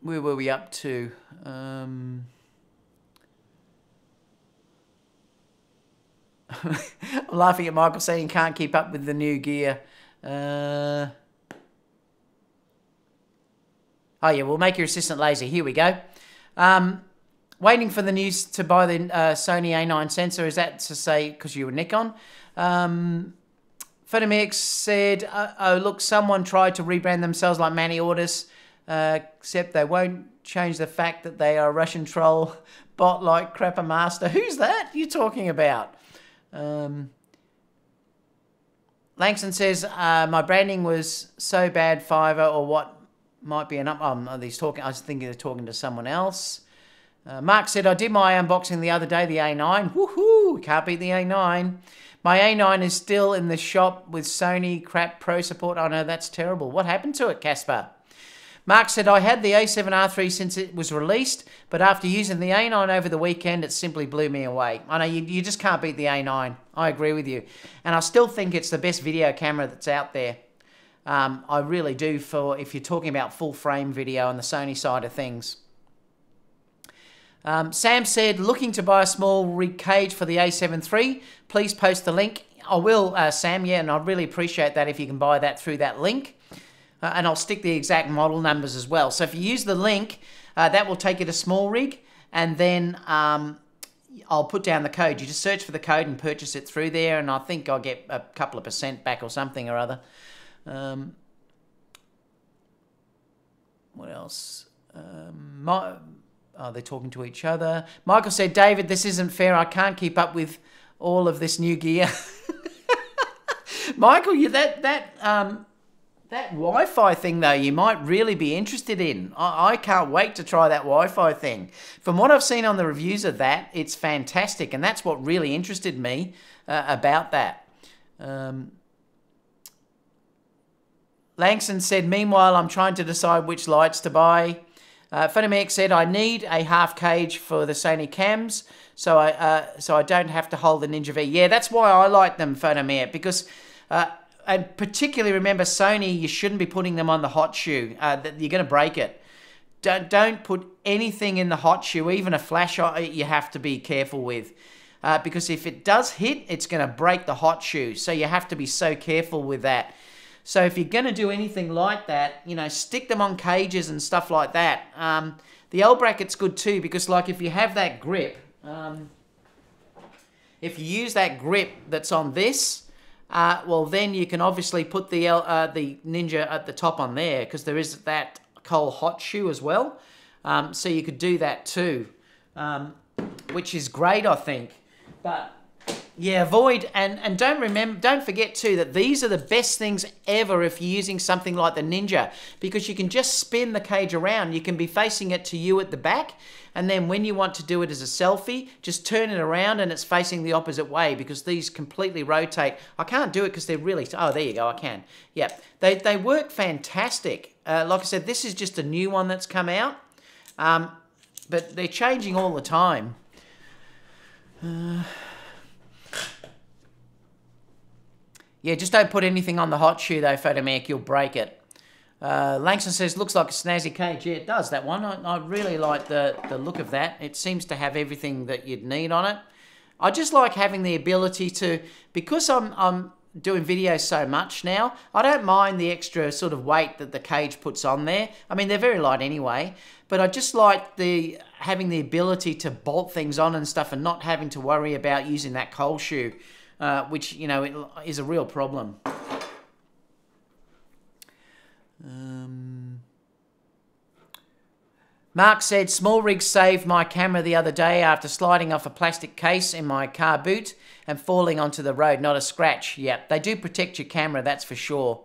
where were we up to? Um, I'm (laughs) laughing at Michael saying can't keep up with the new gear. Uh... Oh yeah, we'll make your assistant lazy. Here we go. Um, waiting for the news to buy the uh, Sony A9 sensor. Is that to say because you were Nikon? Um, Photomix said, uh, "Oh look, someone tried to rebrand themselves like Manny Ortiz, uh, except they won't change the fact that they are a Russian troll (laughs) bot like Crapper Master. Who's that you talking about?" Um, Langston says, uh, my branding was so bad, Fiverr, or what might be an up. Um, he's talking. I was thinking they're talking to someone else. Uh, Mark said, I did my unboxing the other day, the A9. Woohoo! Can't beat the A9. My A9 is still in the shop with Sony crap pro support. I oh, know that's terrible. What happened to it, Casper? Mark said, I had the A7R3 since it was released, but after using the A9 over the weekend, it simply blew me away. I know you, you just can't beat the A9. I agree with you. And I still think it's the best video camera that's out there. Um, I really do for if you're talking about full frame video on the Sony side of things. Um, Sam said, looking to buy a SmallRig cage for the A7 III. Please post the link. I will, uh, Sam, yeah, and I'd really appreciate that if you can buy that through that link uh, and I'll stick the exact model numbers as well. So if you use the link, uh, that will take you to SmallRig and then um, I'll put down the code. You just search for the code and purchase it through there, and I think I'll get a couple of percent back or something or other. Um, what else? Um, my, oh, they're talking to each other. Michael said, David, this isn't fair. I can't keep up with all of this new gear. (laughs) Michael, you that that um, That Wi-Fi thing, though, you might really be interested in. I, I can't wait to try that Wi-Fi thing. From what I've seen on the reviews of that, it's fantastic, and that's what really interested me uh, about that. Um, Langston said, meanwhile, I'm trying to decide which lights to buy. Uh, said, I need a half cage for the Sony cams, so I uh, so I don't have to hold the Ninja V. Yeah, that's why I like them, Photomere, because uh, and particularly remember Sony, you shouldn't be putting them on the hot shoe. Uh, you're going to break it. Don't, don't put anything in the hot shoe, even a flash you have to be careful with. Uh, because if it does hit, it's going to break the hot shoe. So you have to be so careful with that. So if you're going to do anything like that, you know, stick them on cages and stuff like that. Um, the L bracket's good too because like if you have that grip, um, if you use that grip that's on this, uh, well, then you can obviously put the uh, the Ninja at the top on there because there is that coal hot shoe as well. Um, so you could do that too, um, which is great, I think. But yeah, avoid and and don't remember, don't forget too that these are the best things ever if you're using something like the Ninja because you can just spin the cage around. You can be facing it to you at the back, and then when you want to do it as a selfie, just turn it around and it's facing the opposite way because these completely rotate. I can't do it because they're really. Oh, there you go. I can. Yeah, they they work fantastic. Uh, like I said, this is just a new one that's come out, um, but they're changing all the time. Uh, (sighs) Yeah, just don't put anything on the hot shoe though, Photomech, you'll break it. Uh, Langston says, looks like a snazzy cage. Yeah, it does, that one. I, I really like the, the look of that. It seems to have everything that you'd need on it. I just like having the ability to, because I'm, I'm doing videos so much now, I don't mind the extra sort of weight that the cage puts on there. I mean, they're very light anyway, but I just like the having the ability to bolt things on and stuff and not having to worry about using that cold shoe uh, which you know is a real problem. Um, Mark said, SmallRig saved my camera the other day after sliding off a plastic case in my car boot and falling onto the road. Not a scratch. Yep, they do protect your camera, that's for sure.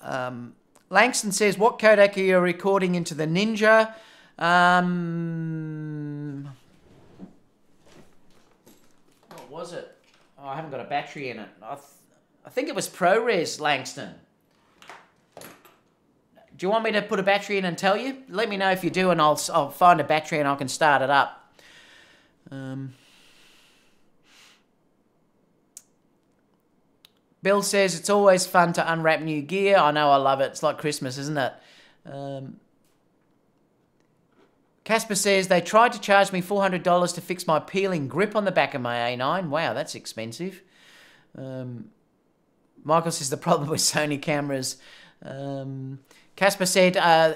Um, Langston says, What codec are you recording into the Ninja? Um, what was it? Oh, I haven't got a battery in it. I, th I think it was ProRes, Langston. Do you want me to put a battery in and tell you? Let me know if you do and I'll, I'll find a battery and I can start it up. Um, Bill says, it's always fun to unwrap new gear. I know I love it. It's like Christmas, isn't it? Um, Casper says they tried to charge me $400 to fix my peeling grip on the back of my A9. Wow, that's expensive. Um, Michael says the problem with Sony cameras. Um, Casper said uh,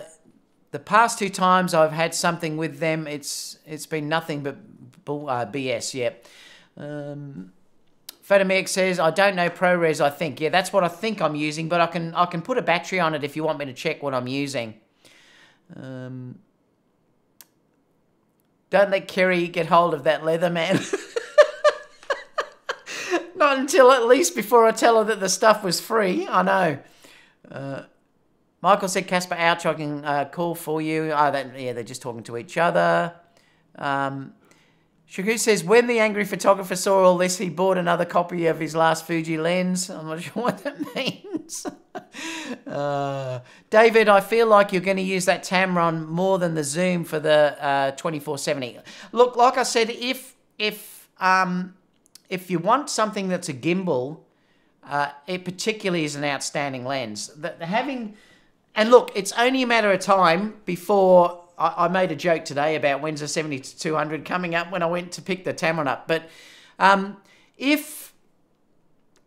the past two times I've had something with them, it's it's been nothing but uh, BS. Yep. Um, Photomix says I don't know ProRes. I think yeah, that's what I think I'm using, but I can I can put a battery on it if you want me to check what I'm using. Um, don't let Kerry get hold of that leather, man. (laughs) Not until at least before I tell her that the stuff was free. I know. Uh, Michael said, Casper, ouch, I can uh, call for you. Oh, that, yeah, they're just talking to each other. Um, Shaku says, when the angry photographer saw all this, he bought another copy of his last Fuji lens. I'm not (laughs) sure what that means. (laughs) uh, David, I feel like you're going to use that Tamron more than the Zoom for the uh, 2470. Look, like I said, if if um, if you want something that's a gimbal, uh, it particularly is an outstanding lens. The, having and look, it's only a matter of time before I, I made a joke today about when's the 70 to 200 coming up when I went to pick the Tamron up. But um, if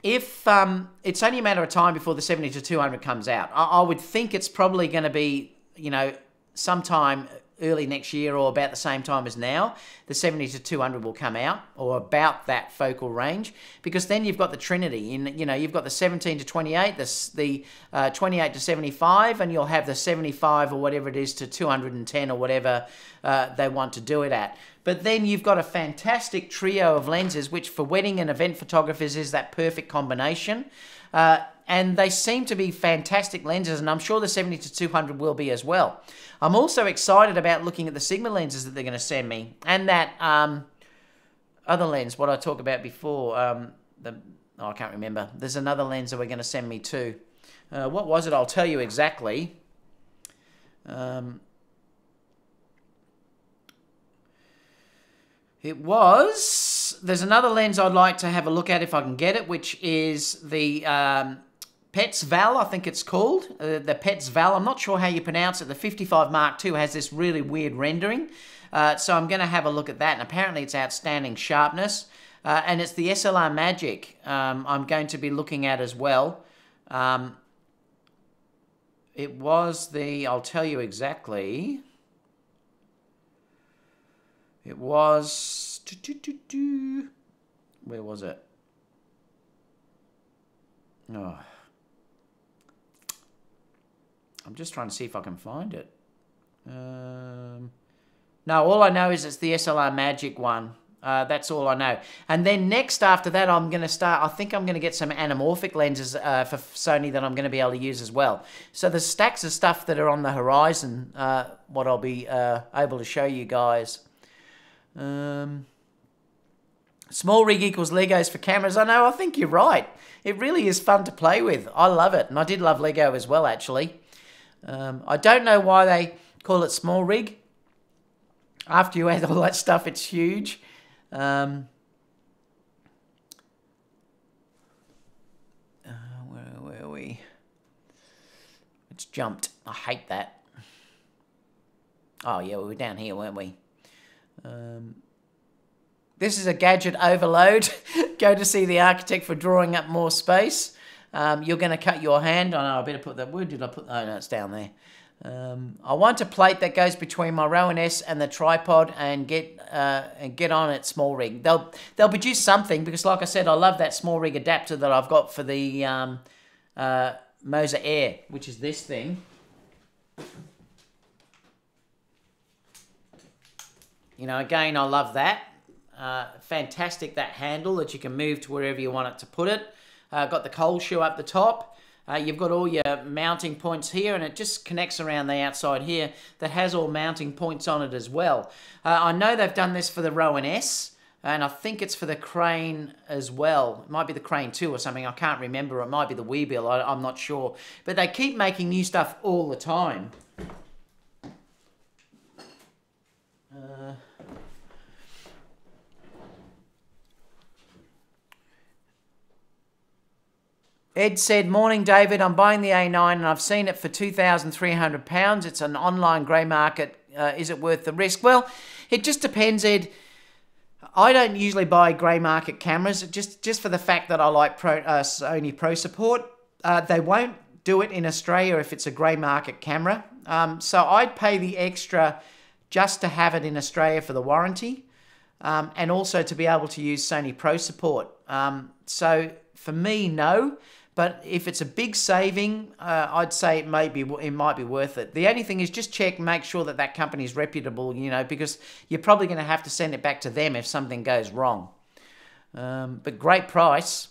if um, it's only a matter of time before the 70 to 200 comes out, I, I would think it's probably going to be, you know, sometime early next year or about the same time as now, the 70 to 200 will come out or about that focal range because then you've got the trinity in you know you've got the 17 to 28 the, the uh, 28 to 75 and you'll have the 75 or whatever it is to 210 or whatever uh, they want to do it at. But then you've got a fantastic trio of lenses which for wedding and event photographers is that perfect combination. Uh, and they seem to be fantastic lenses, and I'm sure the 70 to 200 will be as well. I'm also excited about looking at the Sigma lenses that they're going to send me, and that um, other lens, what I talked about before. Um, the oh, I can't remember. There's another lens that we're going to send me too. Uh, what was it? I'll tell you exactly. Um, it was. There's another lens I'd like to have a look at if I can get it, which is the um, Petzval, I think it's called. Uh, the Petzval, I'm not sure how you pronounce it. The 55 Mark II has this really weird rendering. Uh, so I'm going to have a look at that. And apparently it's outstanding sharpness. Uh, and it's the SLR Magic um, I'm going to be looking at as well. Um, it was the, I'll tell you exactly. It was, where was it? Oh. I'm just trying to see if I can find it. Um, no, all I know is it's the SLR Magic one. Uh, that's all I know. And then next after that, I'm going to start, I think I'm going to get some anamorphic lenses uh, for Sony that I'm going to be able to use as well. So the stacks of stuff that are on the horizon, uh, what I'll be uh, able to show you guys. Um, SmallRig equals Legos for cameras. I know, I think you're right. It really is fun to play with. I love it. And I did love Lego as well, actually. Um, I don't know why they call it SmallRig. After you (laughs) add all that stuff, it's huge. Um, uh, where, are we? It's jumped. I hate that. Oh, yeah, we were down here, weren't we? Um, this is a gadget overload. (laughs) Go to see the architect for drawing up more space. Um, you're going to cut your hand. Oh, no, I better put that. Where did I put? Oh, no, it's down there. Um, I want a plate that goes between my Ronin S and the tripod and get uh, and get on it SmallRig. They'll they'll produce something because, like I said, I love that SmallRig adapter that I've got for the um, uh, Moza Air, which is this thing. You know, again, I love that. Uh, fantastic that handle that you can move to wherever you want it to put it. Uh, got the cold shoe up the top. Uh, you've got all your mounting points here and it just connects around the outside here that has all mounting points on it as well. Uh, I know they've done this for the Ronin S and I think it's for the Crane as well. It might be the Crane 2 or something, I can't remember. It might be the Weebill, I, I'm not sure. But they keep making new stuff all the time. Uh, Ed said, Morning, David. I'm buying the A9 and I've seen it for £2,300. It's an online grey market. Uh, is it worth the risk? Well, it just depends, Ed. I don't usually buy grey market cameras just, just for the fact that I like Pro, uh, Sony Pro support. Uh, they won't do it in Australia if it's a grey market camera. Um, so I'd pay the extra just to have it in Australia for the warranty um, and also to be able to use Sony Pro support. Um, so for me, no. But if it's a big saving, uh, I'd say it may be it might be worth it. The only thing is just check, make sure that that company is reputable, you know, because you're probably going to have to send it back to them if something goes wrong. Um, but great price.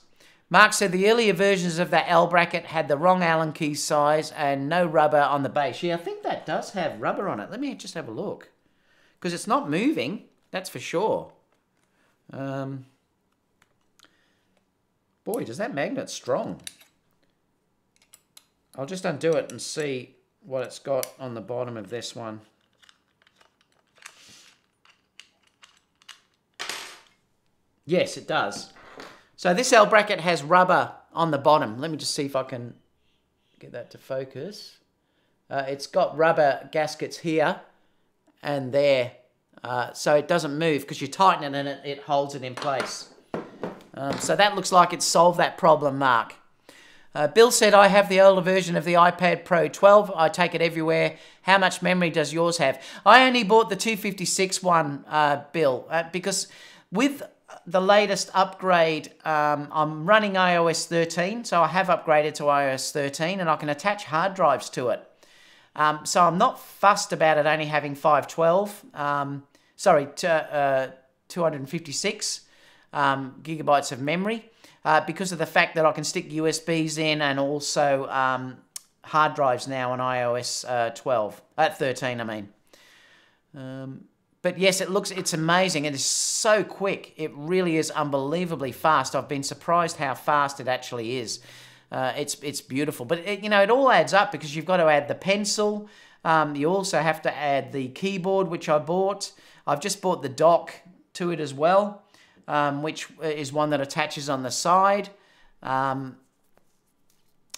Mark said the earlier versions of that L bracket had the wrong Allen key size and no rubber on the base. Yeah, I think that does have rubber on it. Let me just have a look. Because it's not moving, that's for sure. Um, Boy, does that magnet strong. I'll just undo it and see what it's got on the bottom of this one. Yes, it does. So this L bracket has rubber on the bottom. Let me just see if I can get that to focus. Uh, it's got rubber gaskets here and there. Uh, so it doesn't move because you tighten it and it, it holds it in place. Um, so that looks like it's solved that problem, Mark. Uh, Bill said, I have the older version of the iPad Pro 12. I take it everywhere. How much memory does yours have? I only bought the 256 one, uh, Bill, uh, because with the latest upgrade, um, I'm running iOS 13, so I have upgraded to iOS 13 and I can attach hard drives to it. Um, so I'm not fussed about it only having 512, um, sorry, uh, 256. Um, gigabytes of memory uh, because of the fact that I can stick USBs in and also um, hard drives now on iOS uh, 12, at uh, 13, I mean. Um, but yes, it looks, it's amazing. It is so quick. It really is unbelievably fast. I've been surprised how fast it actually is. Uh, it's, it's beautiful. But, it, you know, it all adds up because you've got to add the pencil. Um, you also have to add the keyboard, which I bought. I've just bought the dock to it as well, um, which is one that attaches on the side. Um,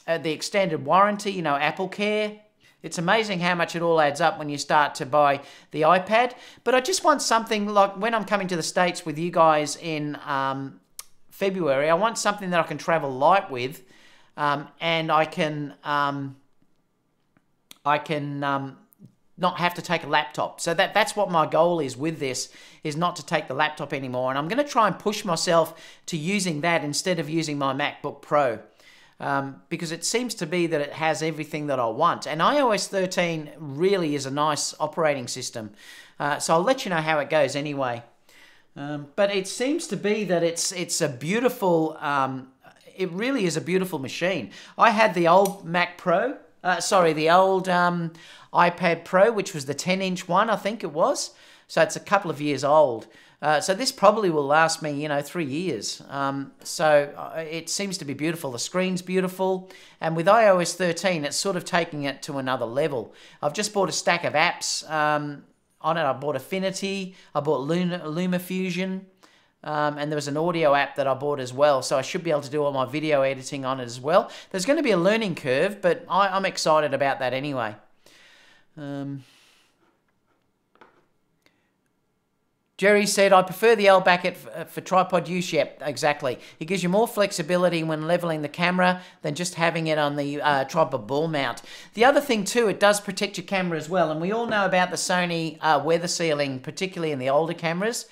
the extended warranty, you know, Apple Care. It's amazing how much it all adds up when you start to buy the iPad. But I just want something like when I'm coming to the States with you guys in um, February, I want something that I can travel light with um, and I can, um, I can um, not have to take a laptop. So that, that's what my goal is with this, is not to take the laptop anymore. And I'm going to try and push myself to using that instead of using my MacBook Pro um, because it seems to be that it has everything that I want. And iOS 13 really is a nice operating system. Uh, so I'll let you know how it goes anyway. Um, but it seems to be that it's it's a beautiful. Um, it really is a beautiful machine. I had the old Mac Pro. Uh, sorry, the old um, iPad Pro, which was the 10 inch one, I think it was. So it's a couple of years old. Uh, so this probably will last me, you know, three years. Um, so uh, it seems to be beautiful. The screen's beautiful. And with iOS 13, it's sort of taking it to another level. I've just bought a stack of apps um, on it. I bought Affinity. I bought Luna, LumaFusion. Um, and there was an audio app that I bought as well. So I should be able to do all my video editing on it as well. There's going to be a learning curve, but I, am excited about that anyway. Um, Jerry said, I prefer the L bracket uh, for tripod use. Yep, exactly. It gives you more flexibility when leveling the camera than just having it on the uh, tripod ball mount. The other thing too, it does protect your camera as well. And we all know about the Sony uh, weather sealing, particularly in the older cameras.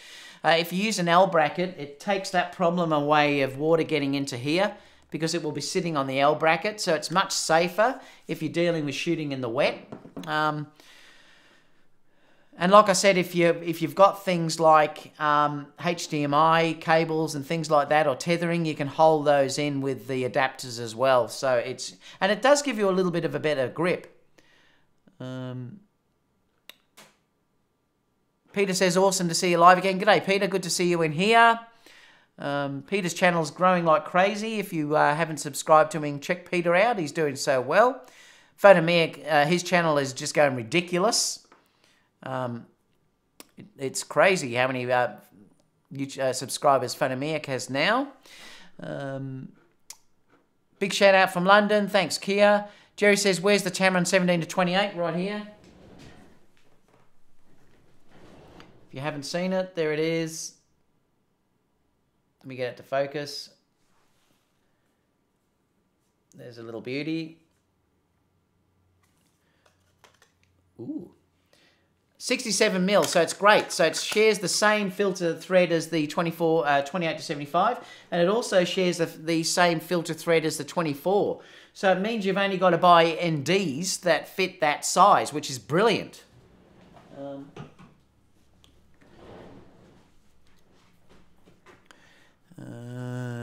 Uh, if you use an L bracket, it takes that problem away of water getting into here because it will be sitting on the L bracket. So it's much safer if you're dealing with shooting in the wet. Um, and like I said, if you if you've got things like um, HDMI cables and things like that, or tethering, you can hold those in with the adapters as well. So it's and it does give you a little bit of a better grip. Um, Peter says, "Awesome to see you live again." G'day, Peter. Good to see you in here. Um, Peter's channel is growing like crazy. If you uh, haven't subscribed to him, check Peter out. He's doing so well. Photomir, uh, his channel is just going ridiculous. Um, it, it's crazy how many uh, uh, subscribers Phonomiac has now. Um, big shout out from London. Thanks, Kia. Jerry says, where's the Tamron 17 to 28? Right here. If you haven't seen it, there it is. Let me get it to focus. There's a little beauty. Ooh. 67 mil, so it's great. So it shares the same filter thread as the 24, uh, 28 to 75, and it also shares the, the, same filter thread as the 24. So it means you've only got to buy NDs that fit that size, which is brilliant. Um,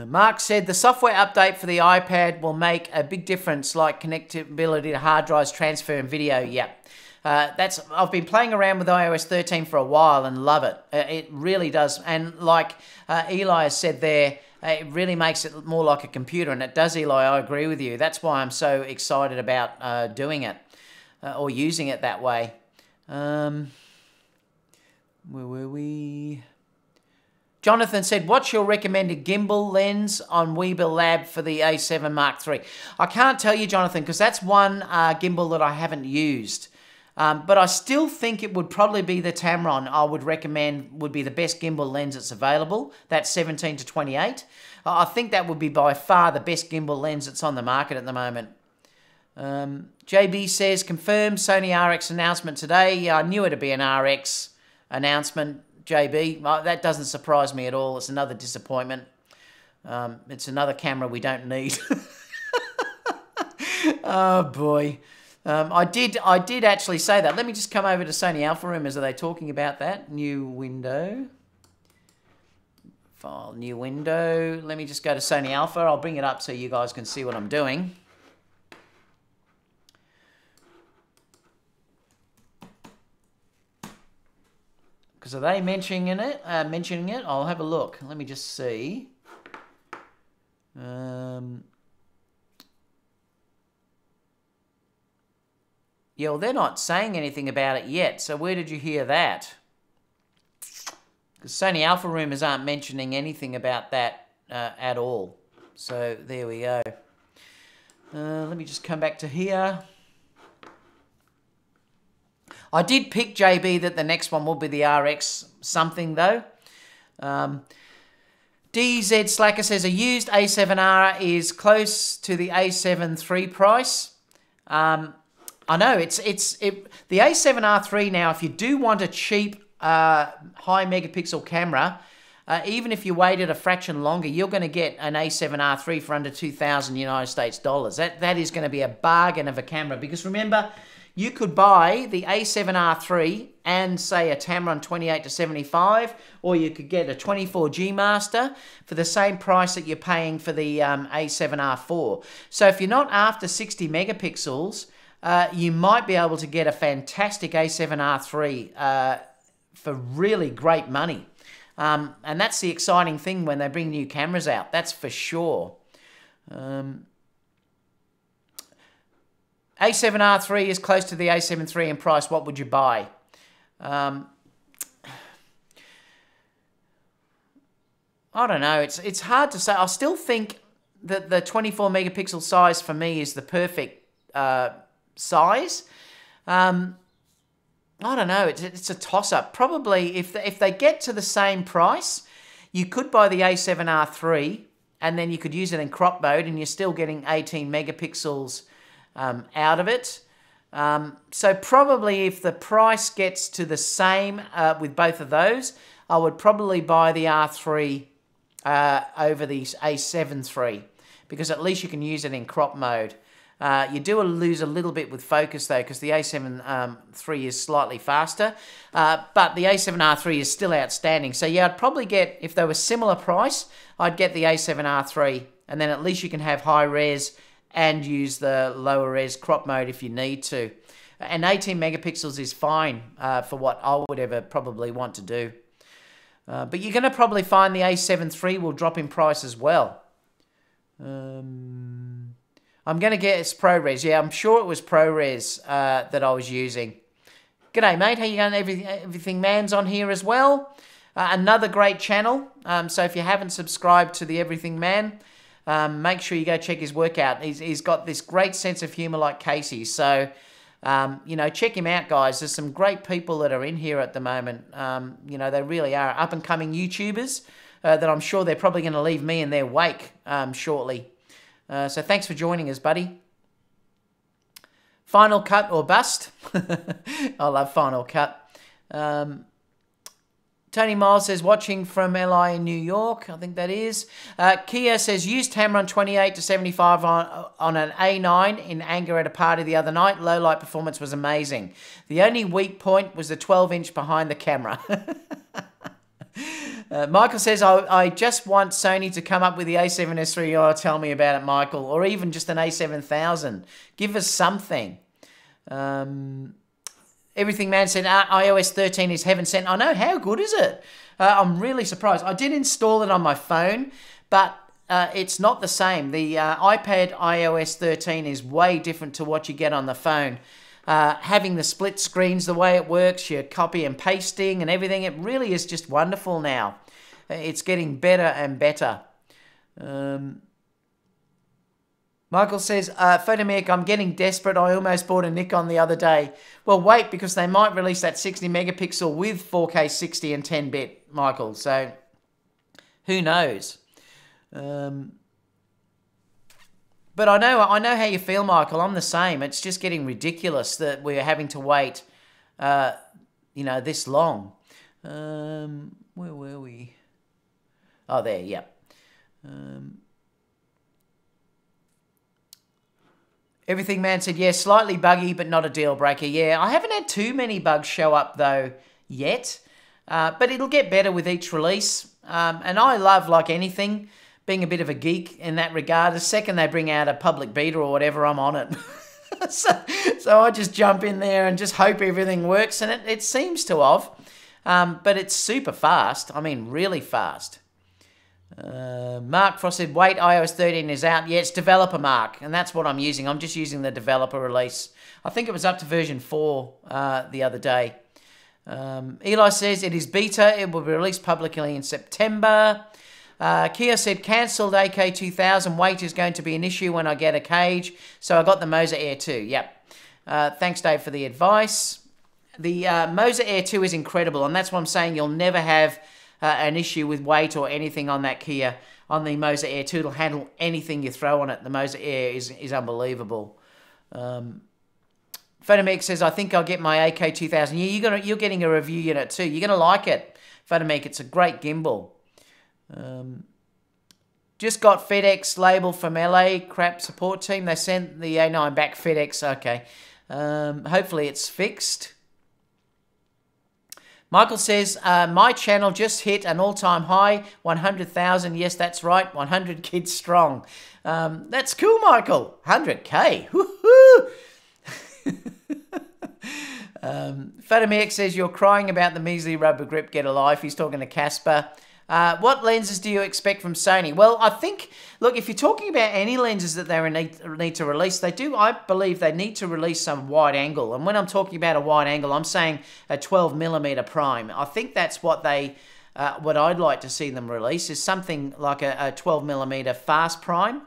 Mark said the software update for the iPad will make a big difference, like connectability to hard drives, transfer, and video. Yep. Uh, that's I've been playing around with iOS 13 for a while and love it. Uh, it really does. And like uh, Eli has said there, uh, it really makes it more like a computer, and it does, Eli. I agree with you. That's why I'm so excited about uh, doing it uh, or using it that way. Um, where were we? Jonathan said, What's your recommended gimbal lens on Weebill Lab for the A7 Mark III? I can't tell you, Jonathan, because that's one uh, gimbal that I haven't used. Um, but I still think it would probably be the Tamron I would recommend would be the best gimbal lens that's available. That's 17 to 28. I think that would be by far the best gimbal lens that's on the market at the moment. Um, JB says, confirmed Sony RX announcement today. I knew it'd be an RX announcement, JB. Uh, that doesn't surprise me at all. It's another disappointment. Um, it's another camera we don't need. (laughs) oh, boy. Um, I did I did actually say that. Let me just come over to Sony Alpha Rumors. Are they talking about that? New window. File, new window. Let me just go to Sony Alpha. I'll bring it up so you guys can see what I'm doing. Because are they mentioning it? Uh, mentioning it? I'll have a look. Let me just see. Um, yeah, well, they're not saying anything about it yet. So where did you hear that? Because Sony Alpha Rumors aren't mentioning anything about that uh, at all. So there we go. Uh, let me just come back to here. I did pick JB that the next one will be the RX something though. Um, DZ Slacker says a used A7R is close to the A7 III price. Um, I know it's it's it, the A7R3 now. If you do want a cheap uh, high megapixel camera, uh, even if you waited a fraction longer, you're going to get an A7R3 for under 2,000 United States dollars. That that is going to be a bargain of a camera because remember, you could buy the A7R3 and say a Tamron 28 to 75, or you could get a 24G Master for the same price that you're paying for the um, A7R4. So if you're not after 60 megapixels, uh, you might be able to get a fantastic A7R3 uh, for really great money. Um, and that's the exciting thing when they bring new cameras out, that's for sure. Um, A7R3 is close to the A7 III in price. What would you buy? Um, I don't know. It's it's hard to say. I still think that the 24 megapixel size for me is the perfect uh, size. Um, I don't know. It's, it's a toss up. Probably if if they get to the same price, you could buy the A7R3 and then you could use it in crop mode and you're still getting 18 megapixels um, out of it. Um, so probably if the price gets to the same uh, with both of those, I would probably buy the R3 uh, over the A7 III because at least you can use it in crop mode. Uh, you do lose a little bit with focus though because the A7 um, III is slightly faster, uh, but the A7R3 is still outstanding. So yeah, I'd probably get, if they were similar price, I'd get the A7R3 and then at least you can have high res and use the lower res crop mode if you need to. And 18 megapixels is fine uh, for what I would ever probably want to do. Uh, but you're going to probably find the A7 III will drop in price as well. Um, I'm going to guess ProRes. Yeah, I'm sure it was ProRes uh, that I was using. G'day, mate. How you going? Everything, everything man's on here as well. Uh, another great channel. Um, so if you haven't subscribed to the Everything Man, um, make sure you go check his work out. He's, he's got this great sense of humor like Casey. So, um, you know, check him out, guys. There's some great people that are in here at the moment. Um, you know, they really are up and coming YouTubers uh, that I'm sure they're probably going to leave me in their wake um, shortly. Uh, so thanks for joining us, buddy. Final cut or bust. (laughs) I love final cut. Um, Tony Miles says, watching from LI in New York, I think that is. Uh, Kia says, used Tamron 28 to 75 on, on an A9 in anger at a party the other night. Low light performance was amazing. The only weak point was the 12 inch behind the camera. (laughs) uh, Michael says, I, I just want Sony to come up with the A7S3. Oh, tell me about it, Michael. Or even just an A7000. Give us something. Um, Everything Man said uh, iOS 13 is heaven sent. I know. How good is it? Uh, I'm really surprised. I did install it on my phone, but uh, it's not the same. The uh, iPad iOS 13 is way different to what you get on the phone. Uh, having the split screens, the way it works, your copy and pasting and everything, it really is just wonderful now. It's getting better and better. Um, Michael says, uh, I'm getting desperate. I almost bought a Nikon the other day. Well, wait, because they might release that 60 megapixel with 4K 60 and 10 bit, Michael. So, who knows? Um, but I know, I know how you feel, Michael. I'm the same. It's just getting ridiculous that we're having to wait, uh, you know, this long. Um, where were we? Oh, there, yep. Um, Everything Man said, yeah, slightly buggy, but not a deal breaker. Yeah, I haven't had too many bugs show up, though, yet. Uh, but it'll get better with each release. Um, and I love, like anything, being a bit of a geek in that regard. The second they bring out a public beta or whatever, I'm on it. (laughs) so, so I just jump in there and just hope everything works. And it, it seems to have. Um, but it's super fast. I mean, really fast. Uh, Mark Frost said, wait, iOS 13 is out. Yeah, it's developer Mark, and that's what I'm using. I'm just using the developer release. I think it was up to version 4 uh, the other day. Um, Eli says it is beta. It will be released publicly in September. Uh, Kia said cancelled AK2000. Weight is going to be an issue when I get a cage. So I got the Moza Air 2. Yep. Uh, thanks, Dave, for the advice. The uh, Moza Air 2 is incredible, and that's what I'm saying. You'll never have uh, an issue with weight or anything on that Kia. On the Moza Air 2, it'll handle anything you throw on it. The Moza Air is, is unbelievable. Um, says, I think I'll get my AK2000. Yeah, you're, gonna, you're getting a review unit too. You're going to like it, Photomeek. It's a great gimbal. Um, just got FedEx label from LA crap support team. They sent the A9 back FedEx. Okay. Um, hopefully it's fixed. Michael says, uh, my channel just hit an all-time high, 100,000. Yes, that's right, 100 (laughs) kids strong. Um, that's cool, Michael. 100K. (laughs) um, says, you're crying about the measly rubber grip, get a life. He's talking to Casper. Uh, what lenses do you expect from Sony? Well, I think, look, if you're talking about any lenses that they need, need to release, they do, I believe they need to release some wide angle. And when I'm talking about a wide angle, I'm saying a 12 millimeter prime. I think that's what they, uh, what I'd like to see them release is something like a, a 12 millimeter fast prime.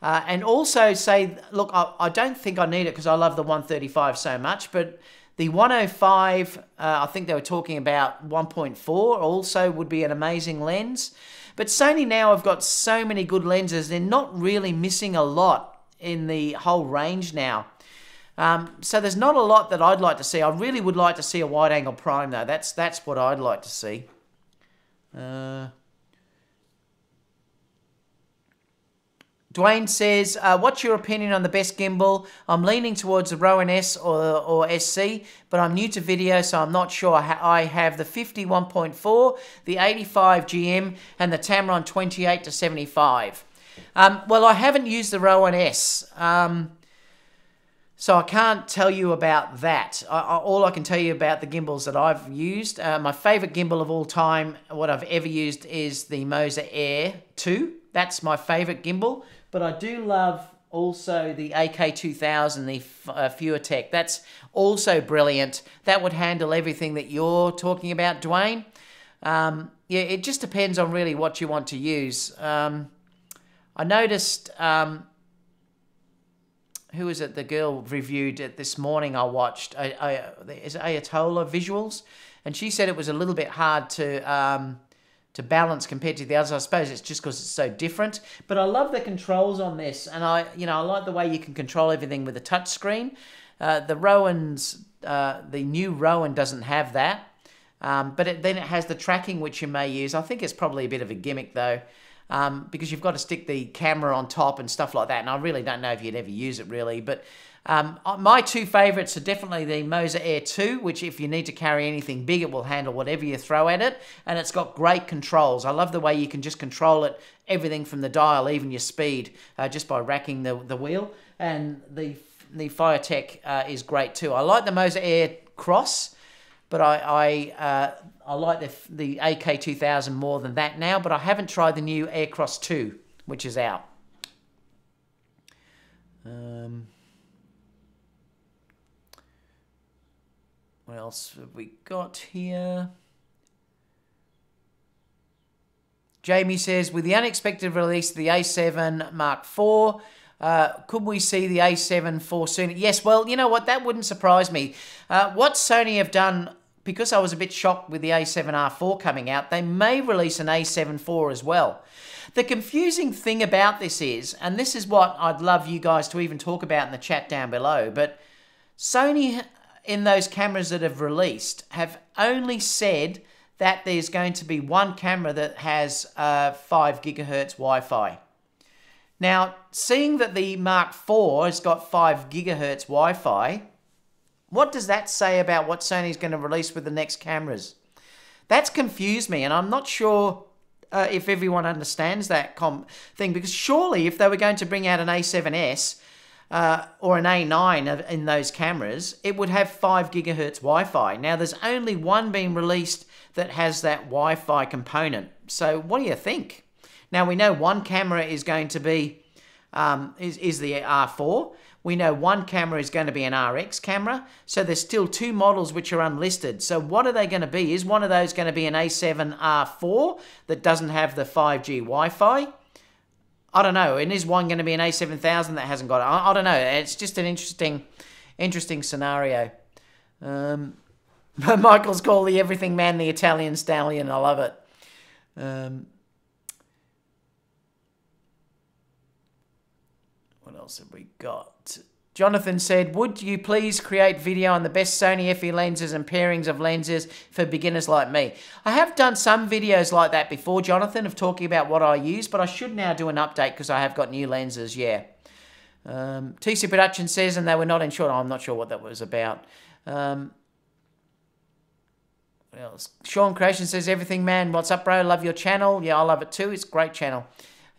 Uh, and also say, look, I, I don't think I need it because I love the 135 so much, but the 105, uh, I think they were talking about 1.4 also would be an amazing lens. But Sony now have got so many good lenses, they're not really missing a lot in the whole range now. Um, so there's not a lot that I'd like to see. I really would like to see a wide angle prime though. That's that's what I'd like to see. Uh, Dwayne says, uh, what's your opinion on the best gimbal? I'm leaning towards the Ronin S or, or SC, but I'm new to video, so I'm not sure. I have the 51.4, the 85 GM, and the Tamron 28 to 75. Um, well, I haven't used the Ronin S, um, so I can't tell you about that. I, I, all I can tell you about the gimbals that I've used, uh, my favourite gimbal of all time, what I've ever used, is the Moza Air 2. That's my favourite gimbal. But I do love also the AK2000, the uh, FeiyuTech. That's also brilliant. That would handle everything that you're talking about, Dwayne. Um, yeah, it just depends on really what you want to use. Um, I noticed, um, who is it? The girl reviewed it this morning. I watched. I, I, is Ayatollah Visuals? And she said it was a little bit hard to um, to balance compared to the others. I suppose it's just because it's so different. But I love the controls on this, and I, you know, I like the way you can control everything with a touch screen. Uh, the Ronin's uh, the new Ronin doesn't have that, um, but it, then it has the tracking which you may use. I think it's probably a bit of a gimmick though. Um, because you've got to stick the camera on top and stuff like that, and I really don't know if you'd ever use it really, but um, uh, my two favourites are definitely the Moza Air 2, which if you need to carry anything big, it will handle whatever you throw at it. And it's got great controls. I love the way you can just control it, everything from the dial, even your speed, uh, just by racking the, the wheel. And the the FeiyuTech uh, is great too. I like the Moza Air Cross, but I I, uh, I like the, the AK2000 more than that now. But I haven't tried the new AirCross 2, which is out. Um, What else have we got here? Jamie says, with the unexpected release of the A7 Mark IV, uh, could we see the A7 IV soon? Yes, well, you know what? That wouldn't surprise me. Uh, what Sony have done, because I was a bit shocked with the A7R4 coming out, they may release an A7 IV as well. The confusing thing about this is, and this is what I'd love you guys to even talk about in the chat down below, but Sony in those cameras that have released have only said that there's going to be one camera that has uh, 5 gigahertz Wi-Fi. Now, seeing that the Mark IV has got 5 gigahertz Wi-Fi, what does that say about what Sony's going to release with the next cameras? That's confused me, and I'm not sure uh, if everyone understands that thing. Because surely, if they were going to bring out an A7S uh, or an A9 in those cameras, it would have 5 gigahertz Wi Fi. Now, there's only one being released that has that Wi Fi component. So, what do you think? Now, we know one camera is going to be um, is, is the R4. We know one camera is going to be an RX camera. So there's still two models which are unlisted. So what are they going to be? Is one of those going to be an A7R4 that doesn't have the 5G Wi-Fi? I don't know. And is one going to be an A7000 that hasn't got it? I, I don't know. It's just an interesting, interesting scenario. Um, (laughs) Michael's called the everything man the Italian stallion. I love it. Um, what else have we got? Jonathan said, Would you please create video on the best Sony FE lenses and pairings of lenses for beginners like me? I have done some videos like that before, Jonathan, of talking about what I use, but I should now do an update because I have got new lenses, yeah. Um, TC Production says, and they were not insured. I'm not sure what that was about. Um, well, Sean Creation says, Everything, man. What's up, bro? Love your channel. Yeah, I love it too. It's a great channel.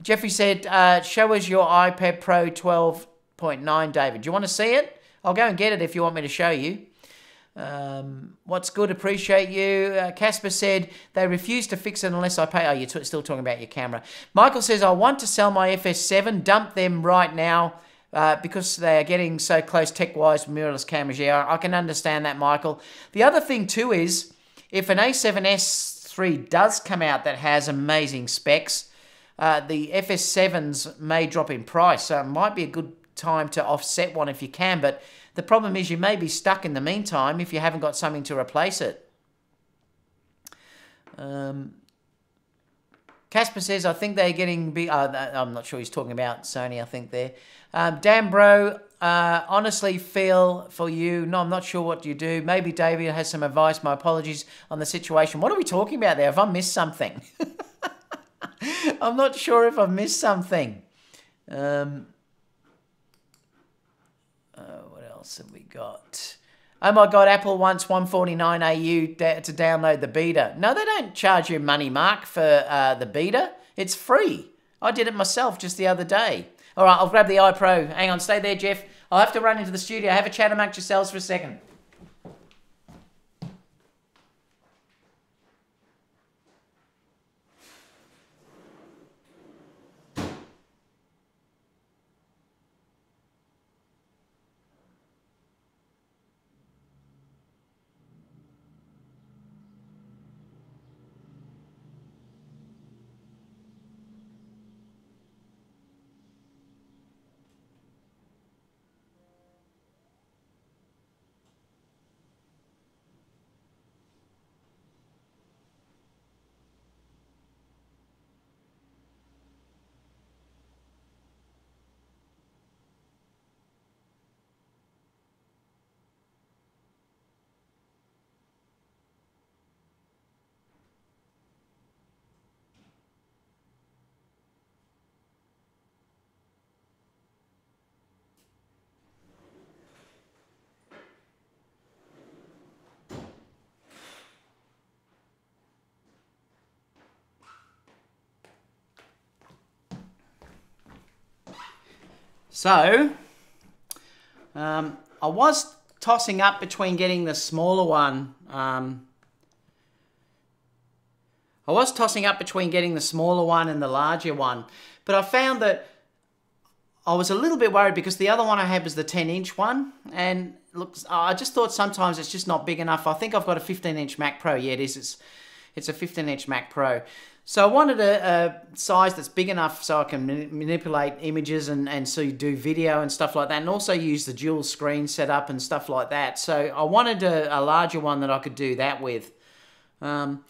Jeffrey said, uh, Show us your iPad Pro 12 0.9, David. Do you want to see it? I'll go and get it if you want me to show you. Um, what's good? Appreciate you. Uh, Casper said they refuse to fix it unless I pay. Oh, you're still talking about your camera. Michael says I want to sell my FS7. Dump them right now uh, because they are getting so close tech-wise mirrorless cameras. Yeah, I can understand that, Michael. The other thing too is if an A7S3 does come out that has amazing specs, uh, the FS7s may drop in price. So it might be a good time to offset one if you can, but the problem is you may be stuck in the meantime if you haven't got something to replace it. Um, Casper says, I think they're getting. Uh, I'm not sure he's talking about Sony, I think there. Um, Dan Bro, uh, honestly feel for you. No, I'm not sure what you do. Maybe David has some advice. My apologies on the situation. What are we talking about there? Have I missed something? (laughs) I'm not sure if I've missed something. Um, else have we got? Oh my God, Apple wants 149 AU to download the beta. No, they don't charge you money, Mark, for uh, the beta. It's free. I did it myself just the other day. All right, I'll grab the iPro. Hang on, stay there, Jeff. I'll have to run into the studio. Have a chat amongst yourselves for a second. So, um, I was tossing up between getting the smaller one. Um, I was tossing up between getting the smaller one and the larger one, but I found that I was a little bit worried because the other one I had was the 10 inch one, and looks. I just thought sometimes it's just not big enough. I think I've got a 15 inch Mac Pro. Yeah, it is. It's it's a 15 inch Mac Pro. So I wanted a, a, size that's big enough so I can manipulate images and, and so do video and stuff like that and also use the dual screen setup and stuff like that. So I wanted a, a larger one that I could do that with. Um,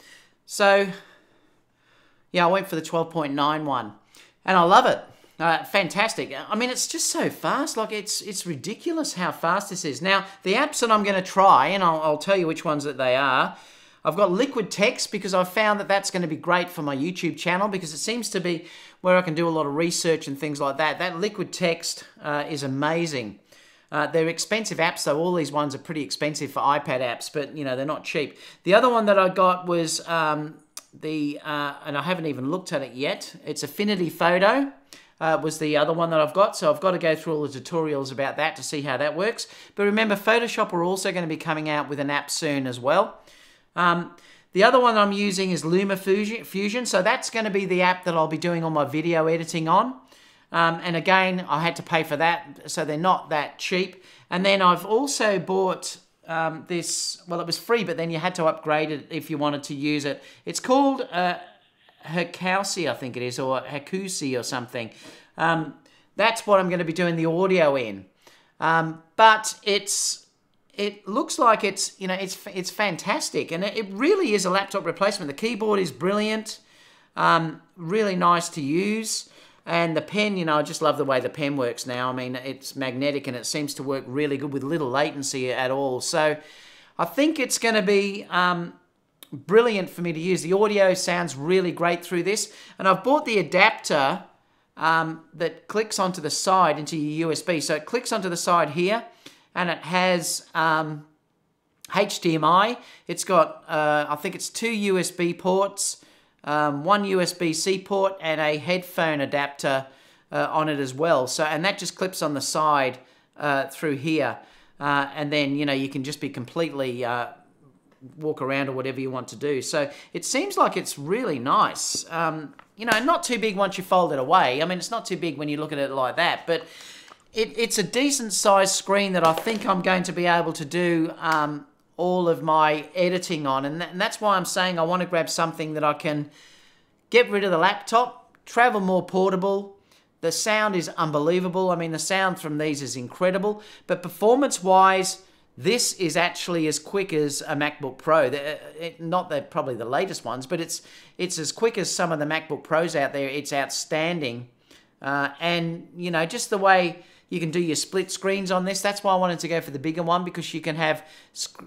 so yeah, I went for the 12.9 one and I love it. Uh, fantastic. I mean, it's just so fast. Like, it's it's ridiculous how fast this is. Now, the apps that I'm going to try, and I'll, I'll tell you which ones that they are, I've got LiquidText because I've found that that's going to be great for my YouTube channel because it seems to be where I can do a lot of research and things like that. That LiquidText uh, is amazing. Uh, they're expensive apps, though. All these ones are pretty expensive for iPad apps, but you know they're not cheap. The other one that I got was um, the uh, and I haven't even looked at it yet. It's Affinity Photo. Uh, was the other one that I've got, so I've got to go through all the tutorials about that to see how that works. But remember, Photoshop are also going to be coming out with an app soon as well. Um, the other one I'm using is LumaFusion, so that's going to be the app that I'll be doing all my video editing on. Um, and again, I had to pay for that, so they're not that cheap. And then I've also bought um, this, well, it was free, but then you had to upgrade it if you wanted to use it. It's called uh, Hikousi, I think it is, or Hakusi or something. Um, that's what I'm going to be doing the audio in. Um, but it's it looks like it's you know it's it's fantastic and it, really is a laptop replacement. The keyboard is brilliant, um, really nice to use. And the pen, you know, I just love the way the pen works now. I mean, it's magnetic and it seems to work really good with little latency at all. So I think it's going to be um, brilliant for me to use. The audio sounds really great through this. And I've bought the adapter um, that clicks onto the side into your USB. So it clicks onto the side here and it has um, HDMI. It's got, uh, I think it's two USB ports um, one USB-C port and a headphone adapter uh, on it as well. So, and that just clips on the side uh, through here. Uh, and then, you know, you can just be completely uh, walk around or whatever you want to do. So it seems like it's really nice. Um, you know, not too big once you fold it away. I mean, it's not too big when you look at it like that, but it, it's a decent sized screen that I think I'm going to be able to do um, all of my editing on. And, and that's why I'm saying I want to grab something that I can get rid of the laptop, travel more portable. The sound is unbelievable. I mean, the sound from these is incredible. But performance wise, this is actually as quick as a MacBook Pro. Not that probably the latest ones, but it's it's as quick as some of the MacBook Pros out there. It's outstanding, uh, and you know just the way you can do your split screens on this. That's why I wanted to go for the bigger one because you can have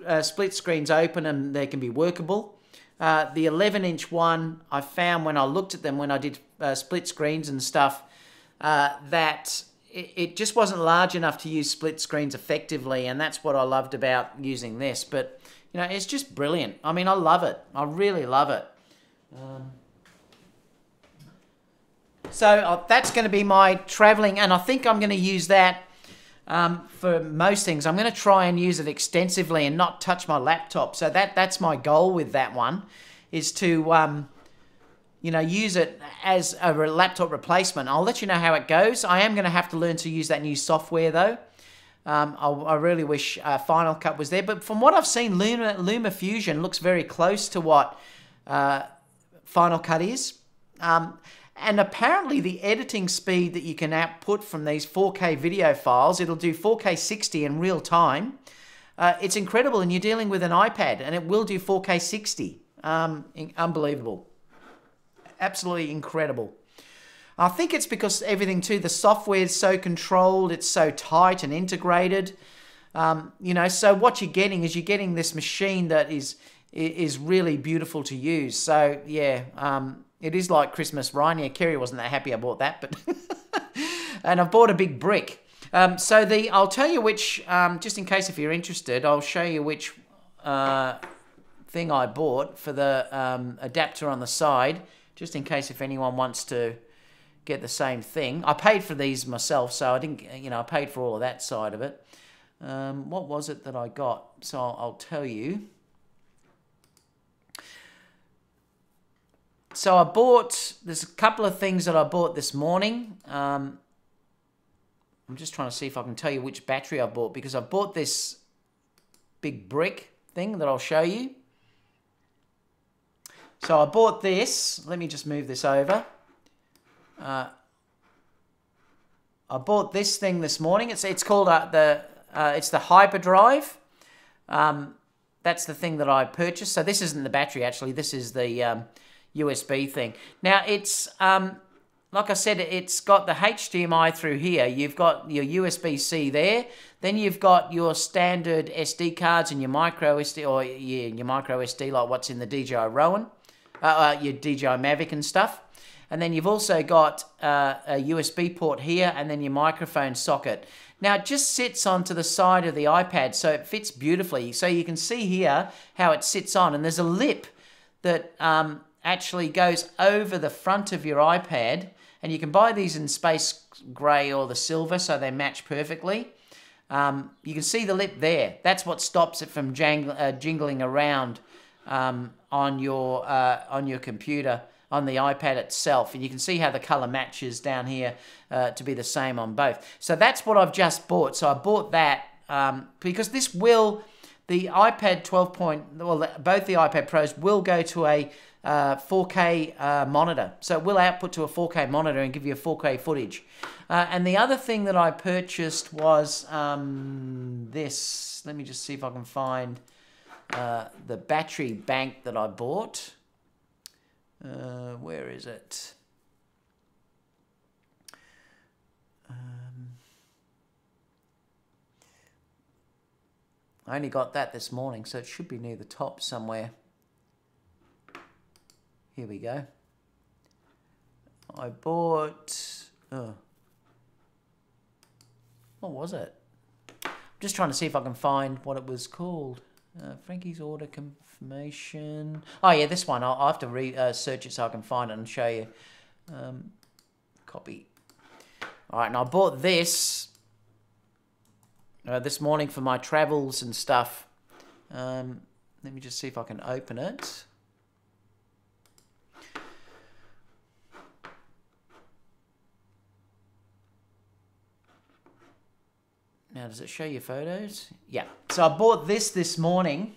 uh, split screens open and they can be workable. Uh, the 11 inch one, I found when I looked at them when I did uh, split screens and stuff, uh, that it, it, just wasn't large enough to use split screens effectively. And that's what I loved about using this. But, you know, it's just brilliant. I mean, I love it. I really love it. Um, so uh, that's going to be my traveling, and I think I'm going to use that um, for most things. I'm going to try and use it extensively and not touch my laptop. So that that's my goal with that one, is to um, you know use it as a laptop replacement. I'll let you know how it goes. I am going to have to learn to use that new software though. Um, I, I, really wish uh, Final Cut was there, but from what I've seen, Luma, LumaFusion looks very close to what uh, Final Cut is. And apparently, the editing speed that you can output from these 4K video files, it'll do 4K 60 in real time. Uh, it's incredible, and you're dealing with an iPad, and it will do 4K 60. Um, unbelievable. Absolutely incredible. I think it's because everything too, the software is so controlled, it's so tight and integrated. Um, you know, so what you're getting is you're getting this machine that is is really beautiful to use. So yeah, um, it is like Christmas Ryan. Yeah, Kerry wasn't that happy I bought that, but (laughs) and I've bought a big brick. Um, so the I'll tell you which, um, just in case if you're interested, I'll show you which uh, thing I bought for the um, adapter on the side, just in case if anyone wants to get the same thing. I paid for these myself, so I didn't, you know, I paid for all of that side of it. Um, what was it that I got? So I'll, I'll tell you. So I bought, there's a couple of things that I bought this morning. Um, I'm just trying to see if I can tell you which battery I bought because I bought this big brick thing that I'll show you. So I bought this. Let me just move this over. Uh, I bought this thing this morning. It's it's called uh, the uh, it's the Hyperdrive. Um, that's the thing that I purchased. So this isn't the battery actually. This is the um, USB thing. Now it's um, like I said, it's got the HDMI through here. You've got your USB-C there. Then you've got your standard SD cards and your micro SD or yeah, your micro SD like what's in the DJI Ronin, uh, uh, your DJI Mavic and stuff. And then you've also got uh, a USB port here and then your microphone socket. Now it just sits onto the side of the iPad so it fits beautifully. So you can see here how it sits on and there's a lip that um, actually goes over the front of your iPad, and you can buy these in space grey or the silver, so they match perfectly. Um, you can see the lip there. That's what stops it from jang- uh, jingling around um, on your uh, on your computer on the iPad itself, and you can see how the color matches down here uh, to be the same on both. So that's what I've just bought. So I bought that um, because this will the iPad 12 point well both the iPad Pros will go to a uh, 4K uh, monitor. So it will output to a 4K monitor and give you a 4K footage. Uh, and the other thing that I purchased was um, this. Let me just see if I can find uh, the battery bank that I bought. Uh, where is it? Um, I only got that this morning, so it should be near the top somewhere. Here we go. I bought. Oh, what was it? I'm just trying to see if I can find what it was called. Uh, Frankie's order confirmation. Oh yeah, this one. I'll, I'll have to re uh, search it so I can find it and show you. Um, copy. All right, and I bought this uh, this morning for my travels and stuff. Um, let me just see if I can open it. Now, does it show you photos? Yeah. So I bought this this morning.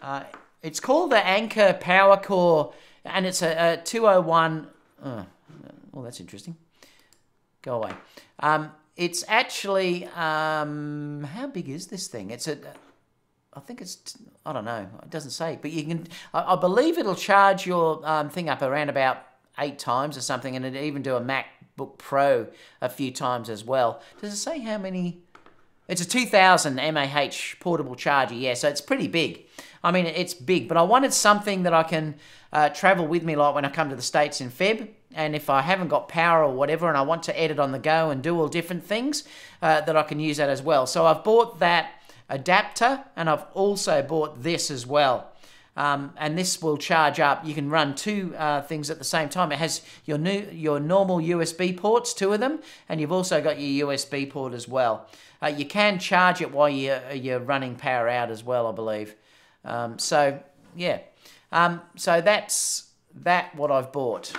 Uh, it's called the Anker PowerCore, and it's a, a 201. Oh, well, that's interesting. Go away. Um, it's actually um, how big is this thing? It's a, I think it's I don't know. It doesn't say, but you can. I, I believe it'll charge your um, thing up around about eight times or something, and it even do a Mac MacBook Pro a few times as well. Does it say how many? It's a 2000 mAh portable charger, yeah, so it's pretty big. I mean, it's big, but I wanted something that I can uh, travel with me like when I come to the States in Feb. And if I haven't got power or whatever and I want to edit on the go and do all different things, uh, that I can use that as well. So I've bought that adapter and I've also bought this as well. Um, and this will charge up. You can run two uh, things at the same time. It has your new your normal USB ports, two of them, and you've also got your USB port as well. Uh, you can charge it while you're, you're running power out as well, I believe. Um, so yeah, um, so that's that what I've bought.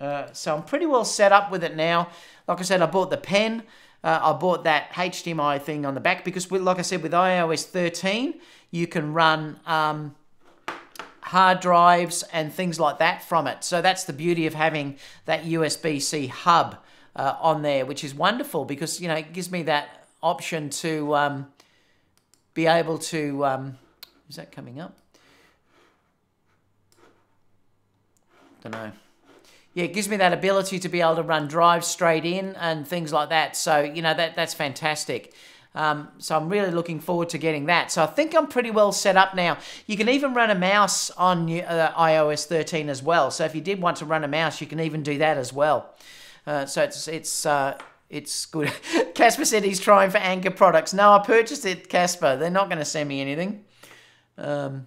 Uh, so I'm pretty well set up with it now. Like I said, I bought the pen. Uh, I bought that HDMI thing on the back because, with, like I said, with iOS 13, you can run um, hard drives and things like that from it. So that's the beauty of having that USB-C hub uh, on there, which is wonderful because, you know, it gives me that option to um, be able to, um, is that coming up? Don't know. Yeah, it gives me that ability to be able to run drives straight in and things like that. So, you know, that that's fantastic. Um, so I'm really looking forward to getting that. So I think I'm pretty well set up now. You can even run a mouse on uh, iOS 13 as well. So if you did want to run a mouse, you can even do that as well. Uh, so it's it's uh, it's good. (laughs) Casper said he's trying for Anker products. No, I purchased it, Casper. They're not going to send me anything. Um,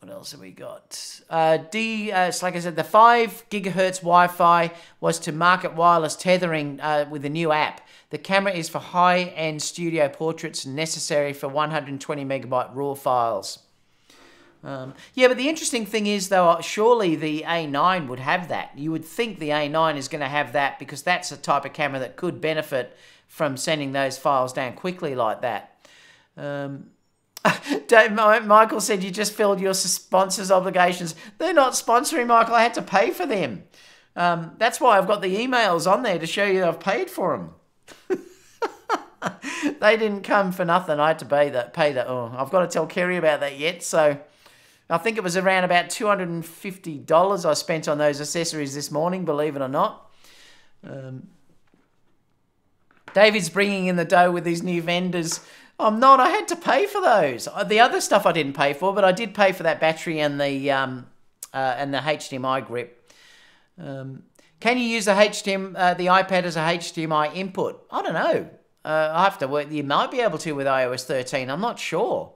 what else have we got? Uh, D, uh, it's like I said, the 5 gigahertz Wi Fi was to market wireless tethering uh, with a new app. The camera is for high end studio portraits necessary for 120 megabyte RAW files. Um, yeah, but the interesting thing is, though, surely the A9 would have that. You would think the A9 is going to have that because that's a type of camera that could benefit from sending those files down quickly like that. Um, (laughs) Michael said you just filled your sponsors' obligations. They're not sponsoring, Michael. I had to pay for them. Um, that's why I've got the emails on there to show you I've paid for them. (laughs) they didn't come for nothing. I had to pay that. Pay that. Oh, I've got to tell Kerry about that yet. So I think it was around about two hundred and fifty dollars I spent on those accessories this morning. Believe it or not. Um, David's bringing in the dough with these new vendors. I'm not. I had to pay for those. Uh, the other stuff I didn't pay for, but I did pay for that battery and the um, uh, and the HDMI grip. Um, can you use the HDMI, uh, the iPad as a HDMI input? I don't know. Uh, I have to work. You might be able to with iOS 13. I'm not sure.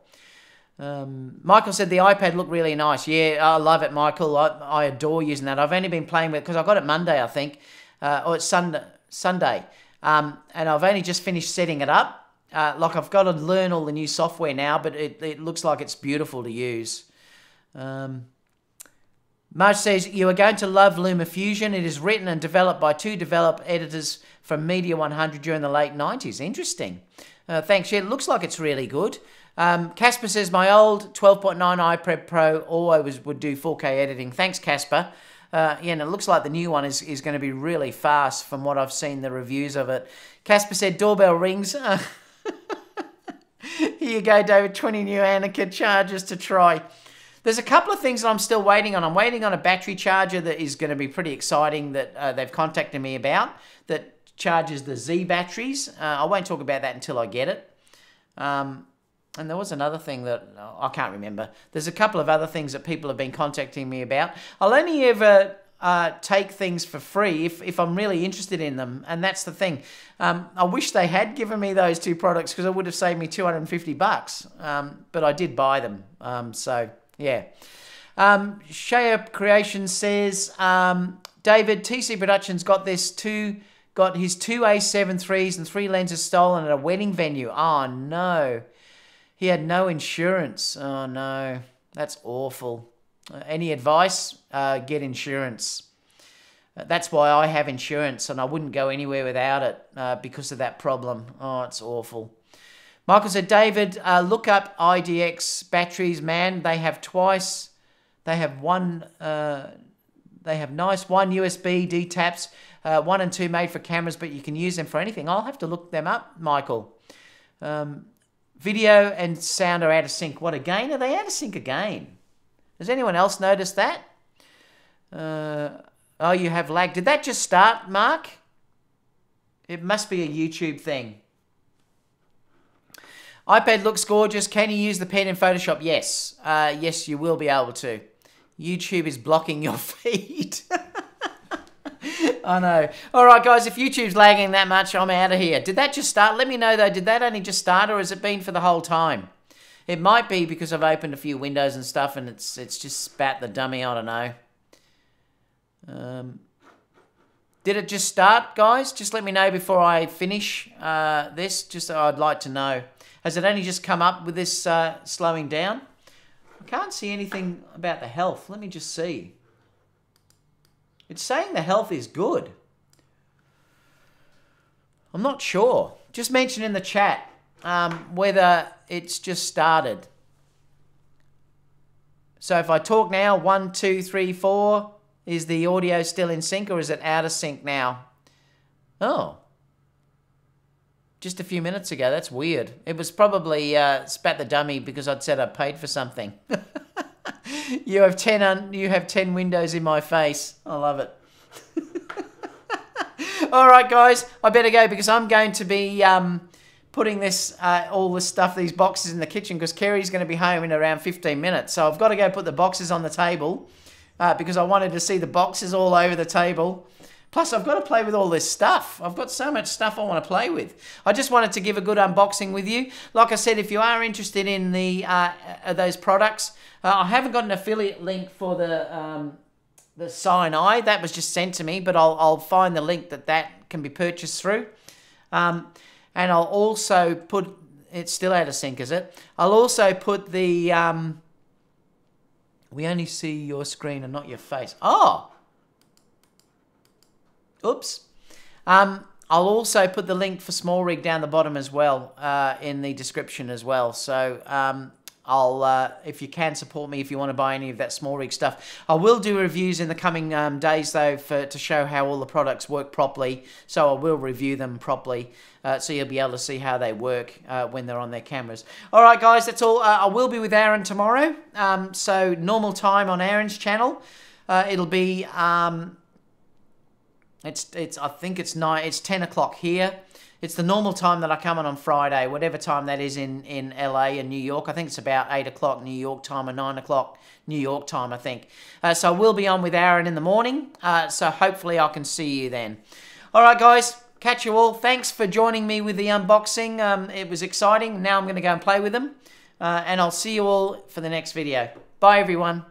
Um, Michael said the iPad looked really nice. Yeah, I love it, Michael. I, I adore using that. I've only been playing with it because I got it Monday, I think, uh, or it's Sunday. Sunday, um, and I've only just finished setting it up. Uh, like I've got to learn all the new software now, but it, it looks like it's beautiful to use. Um, Marge says, You are going to love LumaFusion. It is written and developed by two develop editors from Media 100 during the late 90s. Interesting. Uh, thanks. Yeah, it looks like it's really good. Um, Casper says, My old 12.9 iPad Pro always would do 4K editing. Thanks, Casper. Uh, yeah, and it looks like the new one is, is going to be really fast from what I've seen the reviews of it. Casper said, Doorbell rings. (laughs) Here you go, David. 20 new Anakin chargers to try. There's a couple of things that I'm still waiting on. I'm waiting on a battery charger that is going to be pretty exciting that uh, they've contacted me about that charges the Z batteries. Uh, I won't talk about that until I get it. Um, and there was another thing that oh, I can't remember. There's a couple of other things that people have been contacting me about. I'll only ever uh, take things for free if, if I'm really interested in them. And that's the thing. Um, I wish they had given me those two products because it would have saved me 250 bucks. Um, but I did buy them. Um, so yeah. Um, Shaya Creation says, um, David, TC Productions got this two, got his two A7 threes and three lenses stolen at a wedding venue. Oh no. He had no insurance. Oh no. That's awful. Uh, any advice? Uh, get insurance. Uh, that's why I have insurance and I wouldn't go anywhere without it uh, because of that problem. Oh, it's awful. Michael said, David, uh, look up IDX batteries, man. They have twice, they have one, uh, they have nice one USB D taps, uh, one and two made for cameras, but you can use them for anything. I'll have to look them up, Michael. Um, video and sound are out of sync. What again? Are they out of sync again? Has anyone else noticed that? Uh, oh, you have lag. Did that just start, Mark? It must be a YouTube thing iPad looks gorgeous. Can you use the pen in Photoshop? Yes. Uh, yes, you will be able to. YouTube is blocking your (laughs) feed. (laughs) I know. All right, guys, if YouTube's lagging that much, I'm out of here. Did that just start? Let me know, though. Did that only just start, or has it been for the whole time? It might be because I've opened a few windows and stuff, and it's it's just spat the dummy. I don't know. Um, did it just start, guys? Just let me know before I finish uh, this. Just I'd like to know. Has it only just come up with this uh, slowing down? I can't see anything about the health. Let me just see. It's saying the health is good. I'm not sure. Just mention in the chat um, whether it's just started. So if I talk now, one, two, three, four, is the audio still in sync or is it out of sync now? Oh, just a few minutes ago. That's weird. It was probably uh, spat the dummy because I'd said I paid for something. (laughs) you have ten un- you have ten windows in my face. I love it. (laughs) all right, guys, I better go because I'm going to be um, putting this uh, all this stuff, these boxes in the kitchen because Kerry's going to be home in around 15 minutes. So I've got to go put the boxes on the table uh, because I wanted to see the boxes all over the table. Plus, I've got to play with all this stuff. I've got so much stuff I want to play with. I just wanted to give a good unboxing with you. Like I said, if you are interested in the uh, those products, uh, I haven't got an affiliate link for the um, the CineEye. That was just sent to me, but I'll, I'll find the link that that can be purchased through. Um, and I'll also put, it's still out of sync, is it? I'll also put the, um, we only see your screen and not your face. Oh, Oops. Um, I'll also put the link for SmallRig down the bottom as well uh, in the description as well. So um, I'll, uh, if you can support me, if you want to buy any of that SmallRig stuff, I will do reviews in the coming um, days though for to show how all the products work properly. So I will review them properly, uh, so you'll be able to see how they work uh, when they're on their cameras. All right, guys, that's all. Uh, I will be with Aaron tomorrow. Um, so normal time on Aaron's channel. Uh, it'll be um, it's it's I think it's nine. It's ten o'clock here. It's the normal time that I come on on Friday, whatever time that is in in LA and New York. I think it's about eight o'clock New York time or nine o'clock New York time. I think. Uh, so we'll be on with Aaron in the morning. Uh, so hopefully I can see you then. All right, guys. Catch you all. Thanks for joining me with the unboxing. Um, it was exciting. Now I'm going to go and play with them. Uh, and I'll see you all for the next video. Bye, everyone.